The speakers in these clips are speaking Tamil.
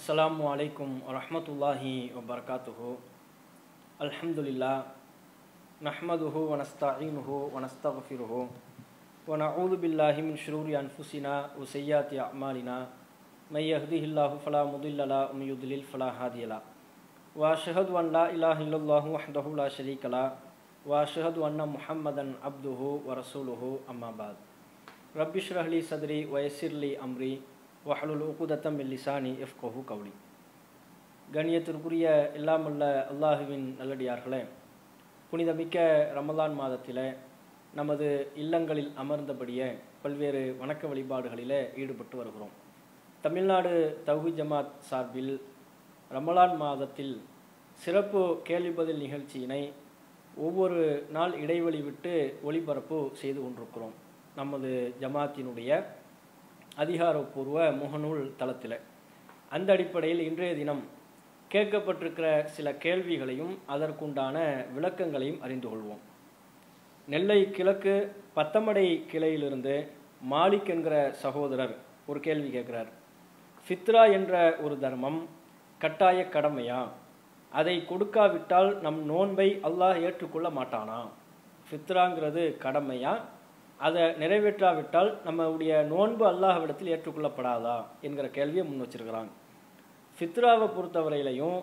السلام عليكم ورحمة الله وبركاته الحمد لله نحمده ونستعينه ونستغفره ونعوذ بالله من شرور أنفسنا وسيئات أعمالنا من يهده الله فلا مضل له ومن يضلل فلا هادي له وأشهد أن لا إله إلا الله وحده لا شريك له وأشهد أن محمدا عبده ورسوله أما بعد رب اشرح لي صدري ويسر لي أمري வஹலுல் உகுதத்தம் லிசானி எஃப்கோஹு கவுலி கண்ணியத்திற்குரிய இல்லாமல்ல அல்லாஹுவின் நல்லடியார்களே புனிதமிக்க ரமலான் மாதத்தில் நமது இல்லங்களில் அமர்ந்தபடியே பல்வேறு வணக்க வழிபாடுகளில் ஈடுபட்டு வருகிறோம். தமிழ்நாடு தௌஹி ஜமாத் சார்பில் ரமலான் மாதத்தில் சிறப்பு கேள்வி பதில் நிகழ்ச்சியினை ஒவ்வொரு நாள் இடைவெளி விட்டு ஒளிபரப்பு செய்து கொண்டிருக்கிறோம். நமது ஜமாத்தினுடைய அதிகாரப்பூர்வ முகநூல் தளத்தில். அந்த அடிப்படையில் இன்றைய தினம் கேட்கப்பட்டிருக்கிற சில கேள்விகளையும் அதற்குண்டான விளக்கங்களையும் அறிந்து கொள்வோம். நெல்லை கிழக்கு பத்தமடை கிளையிலிருந்து மாலிக் என்கிற சகோதரர் ஒரு கேள்வி கேட்கிறார். ஃபித்ரா என்ற ஒரு தர்மம் கட்டாய கடமையா? அதை கொடுக்காவிட்டால் நம் நோன்பை அல்லாஹ் ஏற்றுக்கொள்ள மாட்டானா? ஃபித்ராங்கிறது கடமையா? அதை நிறைவேற்றாவிட்டால் நம்முடைய நோன்பு அல்லாஹ்விடத்தில் ஏற்றுக்கொள்ளப்படாதா என்கிற கேள்வியை முன் வச்சிருக்கிறாங்க. ஃபித்ராவை பொறுத்தவரையிலையும்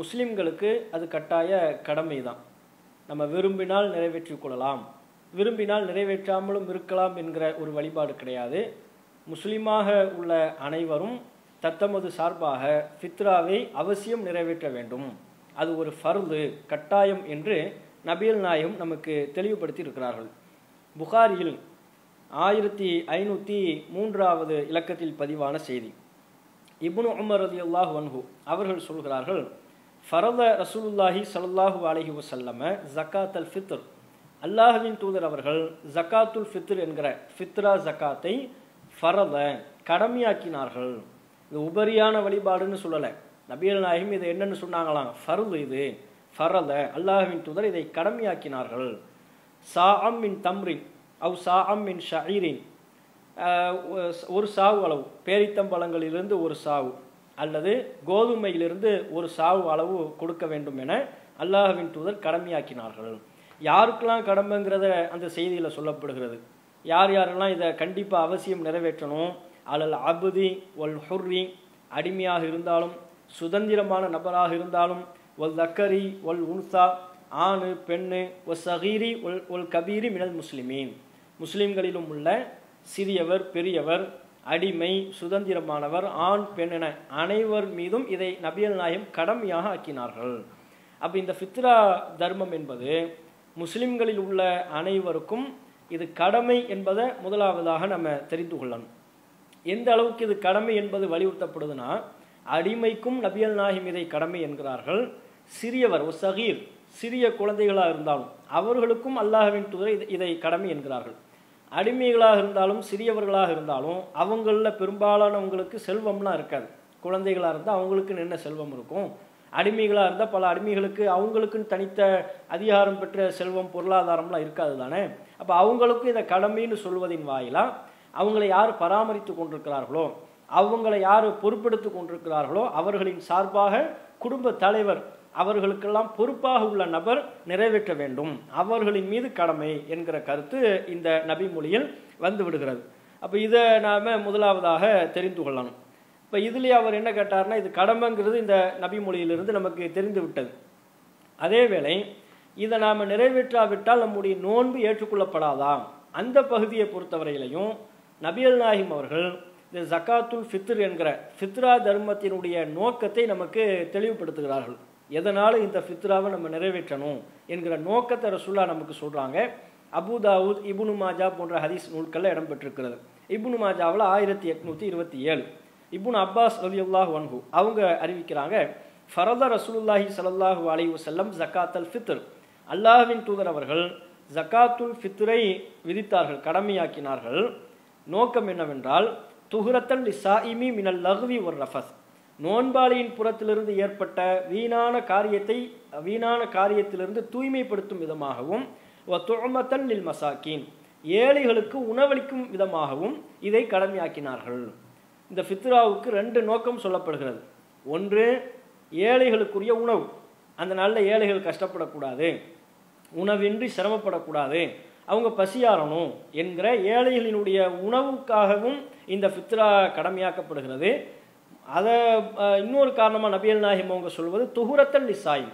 முஸ்லிம்களுக்கு அது கட்டாய கடமை தான் நம்ம விரும்பினால் நிறைவேற்றி கொள்ளலாம். விரும்பினால் நிறைவேற்றாமலும் இருக்கலாம் என்கிற ஒரு வழிபாடு கிடையாது. முஸ்லீமாக உள்ள அனைவரும் தத்தமது சார்பாக ஃபித்ராவை அவசியம் நிறைவேற்ற வேண்டும். அது ஒரு ஃபர்து கட்டாயம் என்று நபியல் நாயகம் நமக்கு தெளிவுபடுத்தி இருக்கிறார்கள். புகாரியில் ஆயிரத்தி ஐநூற்றி மூன்றாவது இலக்கத்தில் பதிவான செய்தி. இப்னு உமர் அலி அல்லாஹ் வன்ஹு அவர்கள் சொல்கிறார்கள் ஃபரத ரசூலுல்லாஹி சல்லாஹூ அலஹி வசல்லம ஜக்காத் அல் ஃபித்ர். அல்லாஹுவின் தூதர் அவர்கள் ஜக்காத்துல் ஃபித்ர் என்கிற ஃபித்ரா ஜக்காத்தை ஃபரத கடமையாக்கினார்கள். இது உபரியான வழிபாடுன்னு சொல்லலை. நபியல் நாயகம் இதை என்னன்னு சொன்னாங்களாம். ஃபருது இது ஃபரத. அல்லாஹுவின் தூதர் இதை கடமையாக்கினார்கள். சா அம் மின் தம்ரின் அவ் சா அம் மின் ஷஈரின் ஒரு சாவு அளவு பேரித்தம்பழங்களிலிருந்து ஒரு சாவு அல்லது கோதுமையிலிருந்து ஒரு சாவு அளவு கொடுக்க வேண்டும் என அல்லாஹுவின் தூதர் கடமையாக்கினார்கள். யாருக்கெல்லாம் கடமைங்கிறத அந்த செய்தியில் சொல்லப்படுகிறது. யார் யாரெல்லாம் இதை கண்டிப்பாக அவசியம் நிறைவேற்றணும்? அலல் அபுதி ஒல் ஹுர்ரி அடிமையாக இருந்தாலும் சுதந்திரமான நபராக இருந்தாலும் ஒல் தக்கரி ஒல் உன்சா ஆணு பெண்ணு ஒ சகீரி ஒல் ஒல் கபீரி மினல் முஸ்லிமீன். முஸ்லிம்களிலும் உள்ள சிறியவர் பெரியவர் அடிமை சுதந்திரமானவர் ஆண் பெண் என அனைவர் மீதும் இதை நபியல் நாயம் கடமையாக ஆக்கினார்கள். அப்போ இந்த ஃபித்ரா தர்மம் என்பது முஸ்லிம்களில் உள்ள அனைவருக்கும் இது கடமை என்பதை முதலாவதாக நம்ம தெரிந்து கொள்ளணும். எந்த அளவுக்கு இது கடமை என்பது வலியுறுத்தப்படுதுன்னா அடிமைக்கும் நபியல் நாயம் இதை கடமை என்கிறார்கள். சிறியவர் ஒ சகீர் சிறிய குழந்தைகளாக இருந்தாலும் அவர்களுக்கும் அல்லாஹவின் தூதரை இதை கடமை என்கிறார்கள். அடிமைகளாக இருந்தாலும் சிறியவர்களாக இருந்தாலும் அவங்களில் பெரும்பாலானவங்களுக்கு செல்வம்லாம் இருக்காது. குழந்தைகளாக இருந்தால் அவங்களுக்குன்னு என்ன செல்வம் இருக்கும்? அடிமைகளாக இருந்தால் பல அடிமைகளுக்கு அவங்களுக்குன்னு தனித்த அதிகாரம் பெற்ற செல்வம் பொருளாதாரம்லாம் இருக்காது தானே? அப்போ அவங்களுக்கும் இதை கடமைன்னு சொல்வதின் வாயிலாக அவங்களை யார் பராமரித்து கொண்டிருக்கிறார்களோ? அவங்களை யார் பொறுப்பெடுத்து கொண்டிருக்கிறார்களோ? அவர்களின் சார்பாக குடும்ப தலைவர் அவர்களுக்கெல்லாம் பொறுப்பாக உள்ள நபர் நிறைவேற்ற வேண்டும். அவர்களின் மீது கடமை என்கிற கருத்து இந்த நபி மொழியில் வந்து விடுகிறது. அப்போ இதை நாம் முதலாவதாக தெரிந்து கொள்ளணும். இப்போ இதுலேயே அவர் என்ன கேட்டார்னா இது கடமைங்கிறது இந்த நபி மொழியிலிருந்து நமக்கு தெரிந்து விட்டது. அதே வேளை இதை நாம் நிறைவேற்றாவிட்டால் நம்முடைய நோன்பு ஏற்றுக்கொள்ளப்படாதா அந்த பகுதியை பொறுத்தவரையிலையும் நபியல் நாயிம் அவர்கள் இந்த ஜக்காத்துல் ஃபித்ர் என்கிற ஃபித்ரா தர்மத்தினுடைய நோக்கத்தை நமக்கு தெளிவுபடுத்துகிறார்கள். எதனால் இந்த ஃபித்ராவை நம்ம நிறைவேற்றணும் என்கிற நோக்கத்தை ரசுல்லா நமக்கு சொல்கிறாங்க அபுதாவுத் இபுனு மாஜா போன்ற ஹதீஸ் நூல்களில் இடம்பெற்றிருக்கிறது இபுனு மாஜாவில் ஆயிரத்தி எட்நூற்றி இருபத்தி ஏழு. இபுன் அப்பாஸ் அலியுல்லாஹ் வன்ஹு அவங்க அறிவிக்கிறாங்க ஃபரத ரசூலுல்லாஹி சலல்லாஹூ அலி வசல்லம் ஜக்காத் அல் ஃபித்ர். அல்லாஹ்வின் தூதர் அவர்கள் ஜக்காத்துல் ஃபித்ரை விதித்தார்கள் கடமையாக்கினார்கள். நோக்கம் என்னவென்றால் துஹரத்தல் இசாஇமி மினல் லஹ்வி ஒரு ரஃபஸ். நோன்பாளியின் புறத்திலிருந்து ஏற்பட்ட வீணான காரியத்தை வீணான காரியத்திலிருந்து தூய்மைப்படுத்தும் விதமாகவும் துழமத்தல் நில் மசாக்கின். ஏழைகளுக்கு உணவளிக்கும் விதமாகவும் இதை கடமையாக்கினார்கள். இந்த ஃபித்ராவுக்கு ரெண்டு நோக்கம் சொல்லப்படுகிறது. ஒன்று ஏழைகளுக்குரிய உணவு. அந்த நாளில் ஏழைகள் கஷ்டப்படக்கூடாது. உணவின்றி சிரமப்படக்கூடாது. அவங்க பசியாறணும் என்கிற ஏழைகளினுடைய உணவுக்காகவும் இந்த ஃபித்ரா கடமையாக்கப்படுகிறது. அதை இன்னொரு காரணமாக நபியல் நாயகம் அவங்க சொல்வது துகுரத்தல் லிசாய்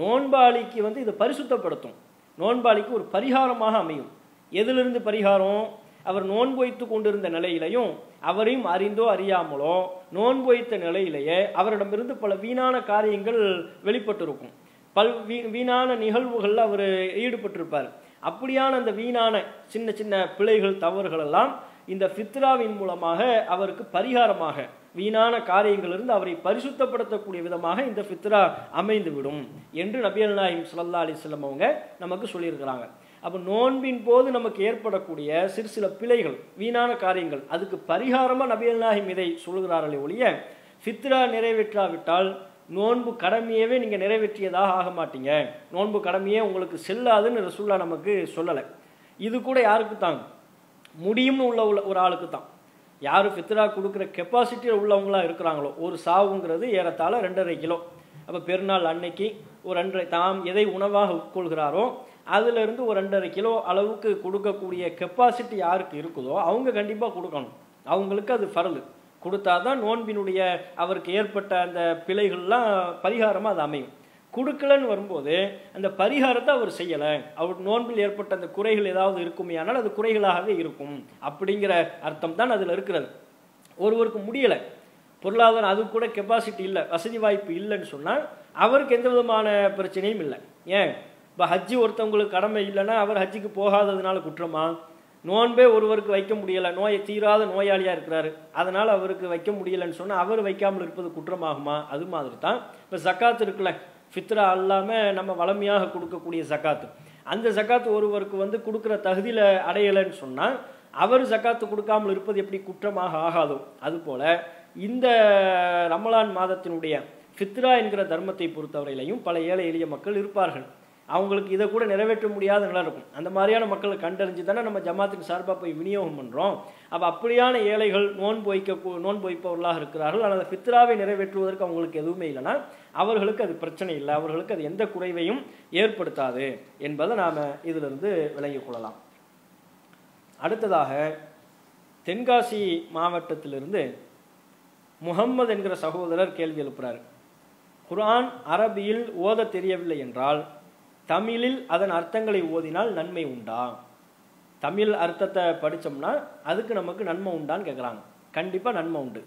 நோன்பாளிக்கு வந்து இதை பரிசுத்தப்படுத்தும். நோன்பாளிக்கு ஒரு பரிகாரமாக அமையும். எதிலிருந்து பரிகாரம்? அவர் நோன்பு வைத்து கொண்டிருந்த நிலையிலையும் அவரையும் அறிந்தோ அறியாமலோ நோன்பு வைத்த நிலையிலேயே அவரிடமிருந்து பல வீணான காரியங்கள் வெளிப்பட்டிருக்கும். பல் வீ வீணான நிகழ்வுகளில் அவர் ஈடுபட்டிருப்பார். அப்படியான அந்த வீணான சின்ன சின்ன பிழைகள் தவறுகள் எல்லாம் இந்த ஃபித்ராவின் மூலமாக அவருக்கு பரிகாரமாக வீணான காரியங்களிலிருந்து அவரை பரிசுத்தப்படுத்தக்கூடிய விதமாக இந்த ஃபித்ரா அமைந்துவிடும் என்று நபியல் நாயிம் ஸல்லல்லாஹு அலைஹி அவங்க நமக்கு சொல்லியிருக்கிறாங்க. அப்போ நோன்பின் போது நமக்கு ஏற்படக்கூடிய சிறு சில பிழைகள் வீணான காரியங்கள் அதுக்கு பரிகாரமாக நபியல் நாயிம் இதை சொல்கிறார்களே ஒழிய ஃபித்ரா நிறைவேற்றாவிட்டால் நோன்பு கடமையவே நீங்கள் நிறைவேற்றியதாக ஆக மாட்டீங்க. நோன்பு கடமையே உங்களுக்கு செல்லாதுன்னு ரசூல்லா நமக்கு சொல்லலை. இது கூட யாருக்கு தான் முடியும்னு உள்ள உள்ள ஒரு ஆளுக்கு தான் யார் ஃபித்ரா கொடுக்குற கெப்பாசிட்டியில் உள்ளவங்களாம் இருக்கிறாங்களோ ஒரு சாவுங்கிறது ஏறத்தாழ ரெண்டரை கிலோ. அப்போ பெருநாள் அன்னைக்கு ஒரு ரெண்டரை தாம் எதை உணவாக உட்கொள்கிறாரோ அதிலிருந்து ஒரு ரெண்டரை கிலோ அளவுக்கு கொடுக்கக்கூடிய கெப்பாசிட்டி யாருக்கு இருக்குதோ அவங்க கண்டிப்பாக கொடுக்கணும். அவங்களுக்கு அது ஃபரலு கொடுத்தாதான் நோன்பினுடைய அவருக்கு ஏற்பட்ட அந்த பிழைகள்லாம் பரிகாரமாக அது அமையும். கொடுக்கலன்னு வரும்போது அந்த பரிகாரத்தை அவர் செய்யலை. அவர் நோன்பில் ஏற்பட்ட அந்த குறைகள் ஏதாவது இருக்குமே ஆனால் அது குறைகளாகவே இருக்கும் அப்படிங்கிற அர்த்தம் தான் அதில் இருக்கிறது. ஒருவருக்கு முடியலை. பொருளாதாரம் அது கூட கெப்பாசிட்டி இல்லை வசதி வாய்ப்பு இல்லைன்னு சொன்னால் அவருக்கு எந்த விதமான பிரச்சனையும் இல்லை. ஏன்? இப்போ ஹஜ்ஜி ஒருத்தவங்களுக்கு கடமை இல்லைன்னா அவர் ஹஜ்ஜிக்கு போகாததுனால குற்றமா? நோன்பே ஒருவருக்கு வைக்க முடியலை. நோயை தீராத நோயாளியாக இருக்கிறாரு. அதனால் அவருக்கு வைக்க முடியலைன்னு சொன்னால் அவர் வைக்காமல் இருப்பது குற்றமாகுமா? அது மாதிரி தான். இப்போ ஜக்காத் இருக்குல்ல ஃபித்ரா அல்லாமல் நம்ம வளமையாக கொடுக்கக்கூடிய ஜக்காத்து. அந்த ஜக்காத்து ஒருவருக்கு வந்து கொடுக்குற தகுதியில் அடையலைன்னு சொன்னால் அவர் ஜக்காத்து கொடுக்காமல் இருப்பது எப்படி குற்றமாக ஆகாதோ? அதுபோல் இந்த ரமலான் மாதத்தினுடைய ஃபித்ரா என்கிற தர்மத்தை பொறுத்தவரையிலையும் பல ஏழை எளிய மக்கள் இருப்பார்கள். அவங்களுக்கு இதை கூட நிறைவேற்ற முடியாத நிலை இருக்கும். அந்த மாதிரியான மக்களை கண்டறிஞ்சு தானே நம்ம ஜமாத்துக்கு சார்பாக போய் விநியோகம் பண்ணுறோம் அப்போ அப்படியான ஏழைகள் நோன்பு வைக்க நோன்பு வைப்பவர்களாக இருக்கிறார்கள். ஆனால் அந்த ஃபித்ராவை நிறைவேற்றுவதற்கு அவங்களுக்கு எதுவுமே இல்லைன்னா அவர்களுக்கு அது பிரச்சனை இல்லை. அவர்களுக்கு அது எந்த குறைவையும் ஏற்படுத்தாது என்பதை நாம் இதிலிருந்து விளங்கிக் கொள்ளலாம். அடுத்ததாக தென்காசி மாவட்டத்திலிருந்து முகம்மது என்கிற சகோதரர் கேள்வி எழுப்புறார். குர்ஆன் அரபியில் ஓத தெரியவில்லை என்றால் தமிழில் அதன் அர்த்தங்களை ஓதினால் நன்மை உண்டா? தமிழ் அர்த்தத்தை படித்தோம்னா அதுக்கு நமக்கு நன்மை உண்டான்னு கேட்குறாங்க கண்டிப்பாக நன்மை உண்டு.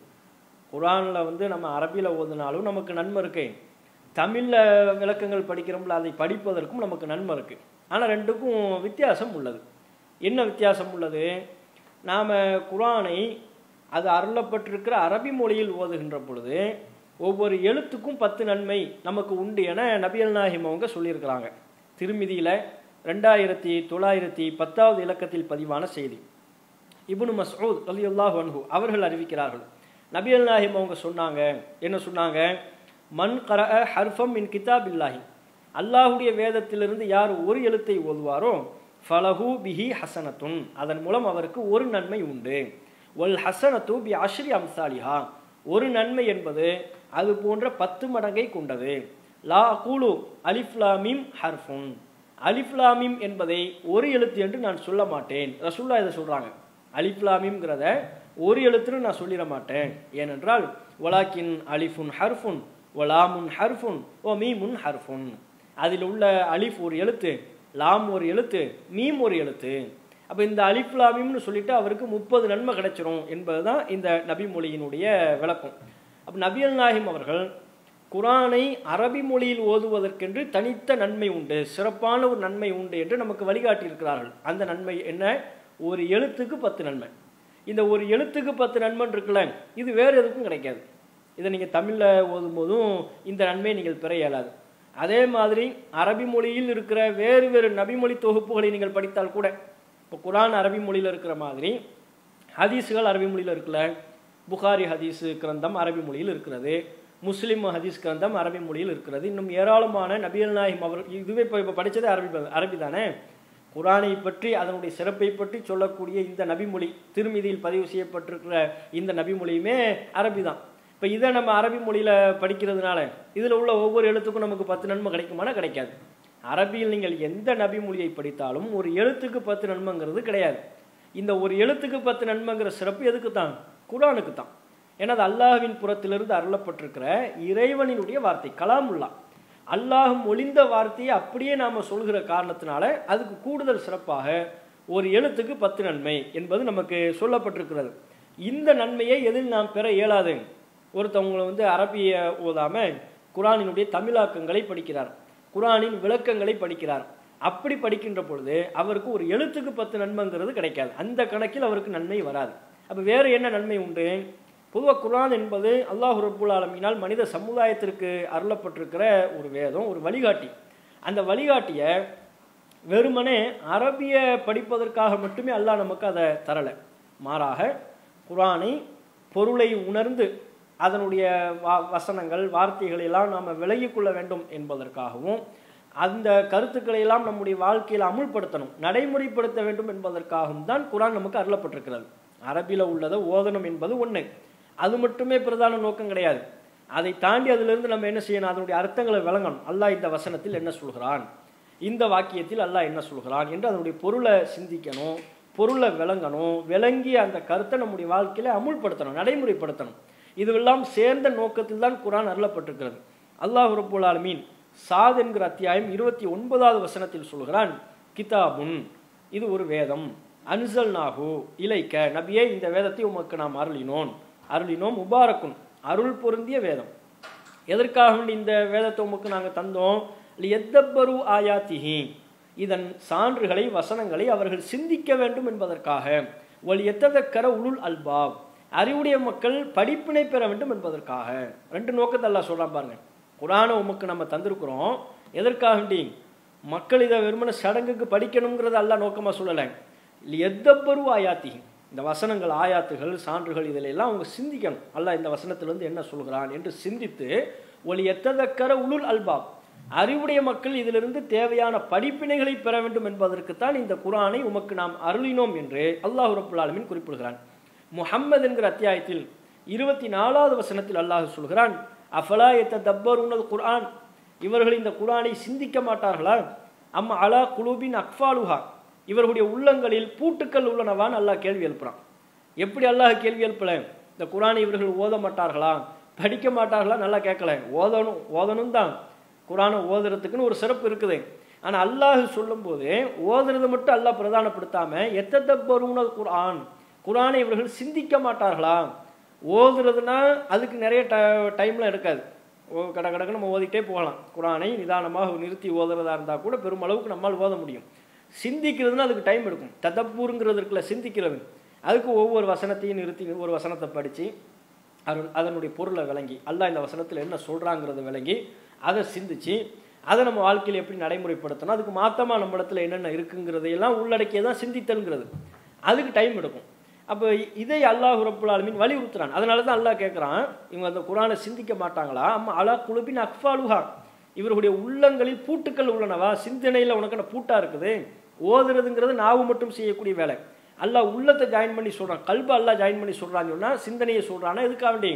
குரானில் வந்து நம்ம அரபியில் ஓதுனாலும் நமக்கு நன்மை இருக்கு. தமிழில் விளக்கங்கள் படிக்கிறோம்ல அதை படிப்பதற்கும் நமக்கு நன்மை இருக்குது ஆனால் ரெண்டுக்கும் வித்தியாசம் உள்ளது. என்ன வித்தியாசம் உள்ளது? நாம் குரானை அது அருளப்பட்டிருக்கிற அரபி மொழியில் ஓதுகின்ற பொழுது ஒவ்வொரு எழுத்துக்கும் பத்து நன்மை நமக்கு உண்டு என நபியல் நாஹிம் அவங்க சொல்லியிருக்கிறாங்க. திருமிதியில் ரெண்டாயிரத்தி தொள்ளாயிரத்தி பத்தாவது இலக்கத்தில் பதிவான செய்தி. இபுனு மஸ்ஊத் ரலியல்லாஹு அன்ஹு அவர்கள் அறிவிக்கிறார்கள். நபியல் நாஹிம் அவங்க சொன்னாங்க என்ன சொன்னாங்க? மன் கர ஹர்ஃபம் மின் கிதாப் இல்லாஹி அல்லாஹுடைய வேதத்திலிருந்து யார் ஒரு எழுத்தை ஓதுவாரோ ஃபலஹு பிஹி ஹசனத்துன். அதன் மூலம் அவருக்கு ஒரு நன்மை உண்டு. ஒல் ஹசனத்து பி அஷ்ரி அம்சாலிஹா. ஒரு நன்மை என்பது அது போன்ற பத்து மடங்கை கொண்டது. லா கூலு அலிஃப்லாமிம் ஹர்ஃபுன். அலிஃப்லாமிம் என்பதை ஒரு எழுத்து என்று நான் சொல்ல மாட்டேன். ரசுல்லா இதை சொல்கிறாங்க அலிஃப்லாமிம்ங்கிறத ஒரு எழுத்துன்னு நான் சொல்லிட மாட்டேன். ஏனென்றால் ஒலாக்கின் அலிஃபுன் ஹர்ஃபுன் ஒலாமுன் ஹர்ஃபுன் ஓ மீமுன் ஹர்ஃபுன். அதில் உள்ள அலிஃப் ஒரு எழுத்து லாம் ஒரு எழுத்து மீம் ஒரு எழுத்து. அப்போ இந்த அலிஃப்லாமிம்னு சொல்லிட்டு அவருக்கு முப்பது நன்மை கிடைச்சிரும் என்பது தான் இந்த நபி மொழியினுடைய விளக்கம். அப்போ நபியல் நாஹிம் அவர்கள் குரானை அரபி மொழியில் ஓதுவதற்கென்று தனித்த நன்மை உண்டு சிறப்பான ஒரு நன்மை உண்டு என்று நமக்கு வழிகாட்டியிருக்கிறார்கள். அந்த நன்மை என்ன? ஒரு எழுத்துக்கு பத்து நன்மை. இந்த ஒரு எழுத்துக்கு பத்து நன்மைன்னு இருக்குல்ல இது வேறு எதுக்கும் கிடைக்காது. இதை நீங்கள் தமிழில் ஓதும் போதும் இந்த நன்மையை நீங்கள் பெற இயலாது. அதே மாதிரி அரபி மொழியில் இருக்கிற வேறு வேறு நபிமொழி தொகுப்புகளை நீங்கள் படித்தால் கூட இப்போ குரான் அரபி மொழியில் இருக்கிற மாதிரி ஹதீஸுகள் அரபி மொழியில் இருக்கல புகாரி ஹதீஸு கிரந்தம் அரபி மொழியில் இருக்கிறது. முஸ்லீம் ஹதீஸ் கிரந்தம் அரபி மொழியில் இருக்கிறது. இன்னும் ஏராளமான நபியல் நாயிம் அவர் இதுவே இப்போ இப்போ படித்ததே அரபி அரபி தானே? குரானை பற்றி அதனுடைய சிறப்பை பற்றி சொல்லக்கூடிய இந்த நபிமொழி திருமதியில் பதிவு செய்யப்பட்டிருக்கிற இந்த நபிமொழியுமே அரபி தான். இப்போ இதை நம்ம அரபி மொழியில் படிக்கிறதுனால இதில் உள்ள ஒவ்வொரு எழுத்துக்கும் நமக்கு பத்து நன்மை கிடைக்குமானா கிடைக்காது. அரபியில் நீங்கள் எந்த நபி மொழியை படித்தாலும் ஒரு எழுத்துக்கு பத்து நன்மைங்கிறது கிடையாது. இந்த ஒரு எழுத்துக்கு பத்து நன்மைங்கிற சிறப்பு எதுக்கு தான்? குரானுக்கு தான். ஏன்னா அது அல்லாஹ்வின் புறத்திலிருந்து அருளப்பட்டிருக்கிற இறைவனினுடைய வார்த்தை கலாமுல்லா. அல்லாஹும் ஒளிந்த வார்த்தையை அப்படியே நாம் சொல்கிற காரணத்தினால அதுக்கு கூடுதல் சிறப்பாக ஒரு எழுத்துக்கு பத்து நன்மை என்பது நமக்கு சொல்லப்பட்டிருக்கிறது. இந்த நன்மையை எதில் நாம் பெற இயலாது? ஒருத்தவங்களை வந்து அரபிய ஓதாம குரானினுடைய தமிழாக்கங்களை படிக்கிறார். குரானின் விளக்கங்களை படிக்கிறார். அப்படி படிக்கின்ற பொழுது அவருக்கு ஒரு எழுத்துக்கு பத்து நன்மைங்கிறது கிடைக்காது. அந்த கணக்கில் அவருக்கு நன்மை வராது. அப்போ வேறு என்ன நன்மை உண்டு? பொதுவாக குரான் என்பது அல்லாஹ் ரபுல் ஆலமினால் மனித சமுதாயத்திற்கு அருளப்பட்டிருக்கிற ஒரு வேதம் ஒரு வழிகாட்டி. அந்த வழிகாட்டியை வெறுமனே அரபிய படிப்பதற்காக மட்டுமே அல்லாஹ் நமக்கு அதை தரலை. மாறாக குரானை பொருளை உணர்ந்து அதனுடைய வா வசனங்கள் வார்த்தைகளை எல்லாம் நாம் விலகி கொள்ள வேண்டும் என்பதற்காகவும் அந்த கருத்துக்களை எல்லாம் நம்முடைய வாழ்க்கையில் அமுல்படுத்தணும் நடைமுறைப்படுத்த வேண்டும் என்பதற்காகவும் தான் குரான் நமக்கு அருளப்பட்டிருக்கிறது. அரபியில் உள்ளதை ஓதனம் என்பது ஒன்று அது மட்டுமே பிரதான நோக்கம் கிடையாது. அதை தாண்டி அதிலிருந்து நம்ம என்ன செய்யணும்? அதனுடைய அர்த்தங்களை விளங்கணும். அல்லாஹ் இந்த வசனத்தில் என்ன சொல்கிறான்? இந்த வாக்கியத்தில் அல்லாஹ் என்ன சொல்கிறான்? என்று அதனுடைய பொருளை சிந்திக்கணும் பொருளை விளங்கணும் விளங்கி அந்த கருத்தை நம்முடைய வாழ்க்கையில அமுல்படுத்தணும் நடைமுறைப்படுத்தணும். இதுவெல்லாம் சேர்ந்த நோக்கத்தில் தான் குரான் அருளப்பட்டிருக்கிறது. அல்லாஹ் ரப்புல் ஆலமீன் சாத் என்கிற அத்தியாயம் இருபத்தி ஒன்பதாவது வசனத்தில் சொல்கிறான் கிதாபுன். இது ஒரு வேதம். அன்சல் நாகு இலைக்க. நபியே இந்த வேதத்தை உமக்கு நாம் அருளினோன் அருளினோம் முபாரக்கும். அருள் பொருந்திய வேதம். எதற்காக வேண்டி இந்த வேதத்தை உமக்கு நாங்கள் தந்தோம்? எத்தப்பரு ஆயாத்திஹி. இதன் சான்றுகளை வசனங்களை அவர்கள் சிந்திக்க வேண்டும் என்பதற்காக. ஒல் எத்ததக்கர உளுள் அல்பாவ். அறிவுடைய மக்கள் படிப்பினை பெற வேண்டும் என்பதற்காக. ரெண்டு நோக்கத்தை எல்லாம் பாருங்க. குரானை உமக்கு நம்ம தந்திருக்கிறோம். எதற்காக வேண்டி? மக்கள் இதை வெறுமன சடங்குக்கு படிக்கணுங்கிறத அல்ல நோக்கமாக சொல்லலை. எத்தப்பரு ஆயாத்திகி இந்த வசனங்கள் ஆயாத்துகள் சான்றுகள் இதில் எல்லாம் அவங்க சிந்திக்கணும். அல்லாஹ் இந்த வசனத்திலிருந்து என்ன சொல்கிறான் என்று சிந்தித்து ஒளி எத்ததக்கர உளுல் அல்பாப். அறிவுடைய மக்கள் இதிலிருந்து தேவையான படிப்பினைகளை பெற வேண்டும் என்பதற்குத்தான் இந்த குரானை உமக்கு நாம் அருளினோம் என்று அல்லாஹ் ரபுல் குறிப்பிடுகிறான். முஹம்மது என்கிற அத்தியாயத்தில் இருபத்தி நாலாவது வசனத்தில் அல்லாஹ் சொல்கிறான் அஃபலா எத்த தப்பர் உனது குரான் இவர்கள் இந்த குரானை சிந்திக்க மாட்டார்களா? அம்மா அலா குலூபின் அக்ஃபாலுஹா. இவர்களுடைய உள்ளங்களில் பூட்டுக்கள் உள்ளனவான் அல்லாஹ் கேள்வி எழுப்புறான். எப்படி அல்லாஹ் கேள்வி எழுப்பல? இந்த குரானை இவர்கள் ஓத மாட்டார்களா? படிக்க மாட்டார்களா? நல்லா கேட்கல. ஓதணும் ஓதணும் தான். குரானை ஓதுறதுக்குன்னு ஒரு சிறப்பு இருக்குது. ஆனால் அல்லாஹ் சொல்லும்போது ஓதுறது மட்டும் அல்லாஹ் பிரதானப்படுத்தாம எத்தத்தப்பருனது குரான் குரானை இவர்கள் சிந்திக்க மாட்டார்களா? ஓதுறதுனா அதுக்கு நிறைய ட டைம்லாம் இருக்காது ஓ கட கடக்கு நம்ம ஓதிட்டே போகலாம். குரானை நிதானமாக நிறுத்தி ஓதுறதா இருந்தால் கூட பெருமளவுக்கு நம்மால் ஓத முடியும். சிந்திக்கிறதுனா அதுக்கு டைம் எடுக்கும். ததப்பூருங்கிறது இருக்குல்ல சிந்திக்கிறது அதுக்கு ஒவ்வொரு வசனத்தையும் நிறுத்தி ஒரு வசனத்தை படித்து அருள் அதனுடைய பொருளை விளங்கி அல்லாஹ் இந்த வசனத்தில் என்ன சொல்கிறாங்கிறத விளங்கி அதை சிந்திச்சு அதை நம்ம வாழ்க்கையில் எப்படி நடைமுறைப்படுத்தணும் அதுக்கு மாத்தமாக நம்ம இடத்துல என்னென்ன இருக்குங்கிறதையெல்லாம் உள்ளடக்கியே தான் சிந்தித்தல்ங்கிறது. அதுக்கு டைம் எடுக்கும். அப்போ இதை அல்லாஹ் ரப்புல் ஆலமீன் வலியுறுத்துறான். அதனால தான் அல்லாஹ் கேட்குறான் இவங்க அந்த குரானை சிந்திக்க மாட்டாங்களா? அம்மா அலா குழுபின் அக்ஃபாலுஹா. இவர்களுடைய உள்ளங்களில் பூட்டுக்கள் உள்ளனவா? சிந்தனையில் உனக்கு என்ன இருக்குது? ஓதுறதுங்கிறது நாவு மட்டும் செய்யக்கூடிய வேலை. அல்லாஹ் உள்ளத்தை ஜாயின் பண்ணி சொல்கிறான் கல்பை அல்லா ஜாயின் பண்ணி சொல்கிறான்னு சொன்னால் சிந்தனையை சொல்கிறான்னா எதுக்காக வேண்டி?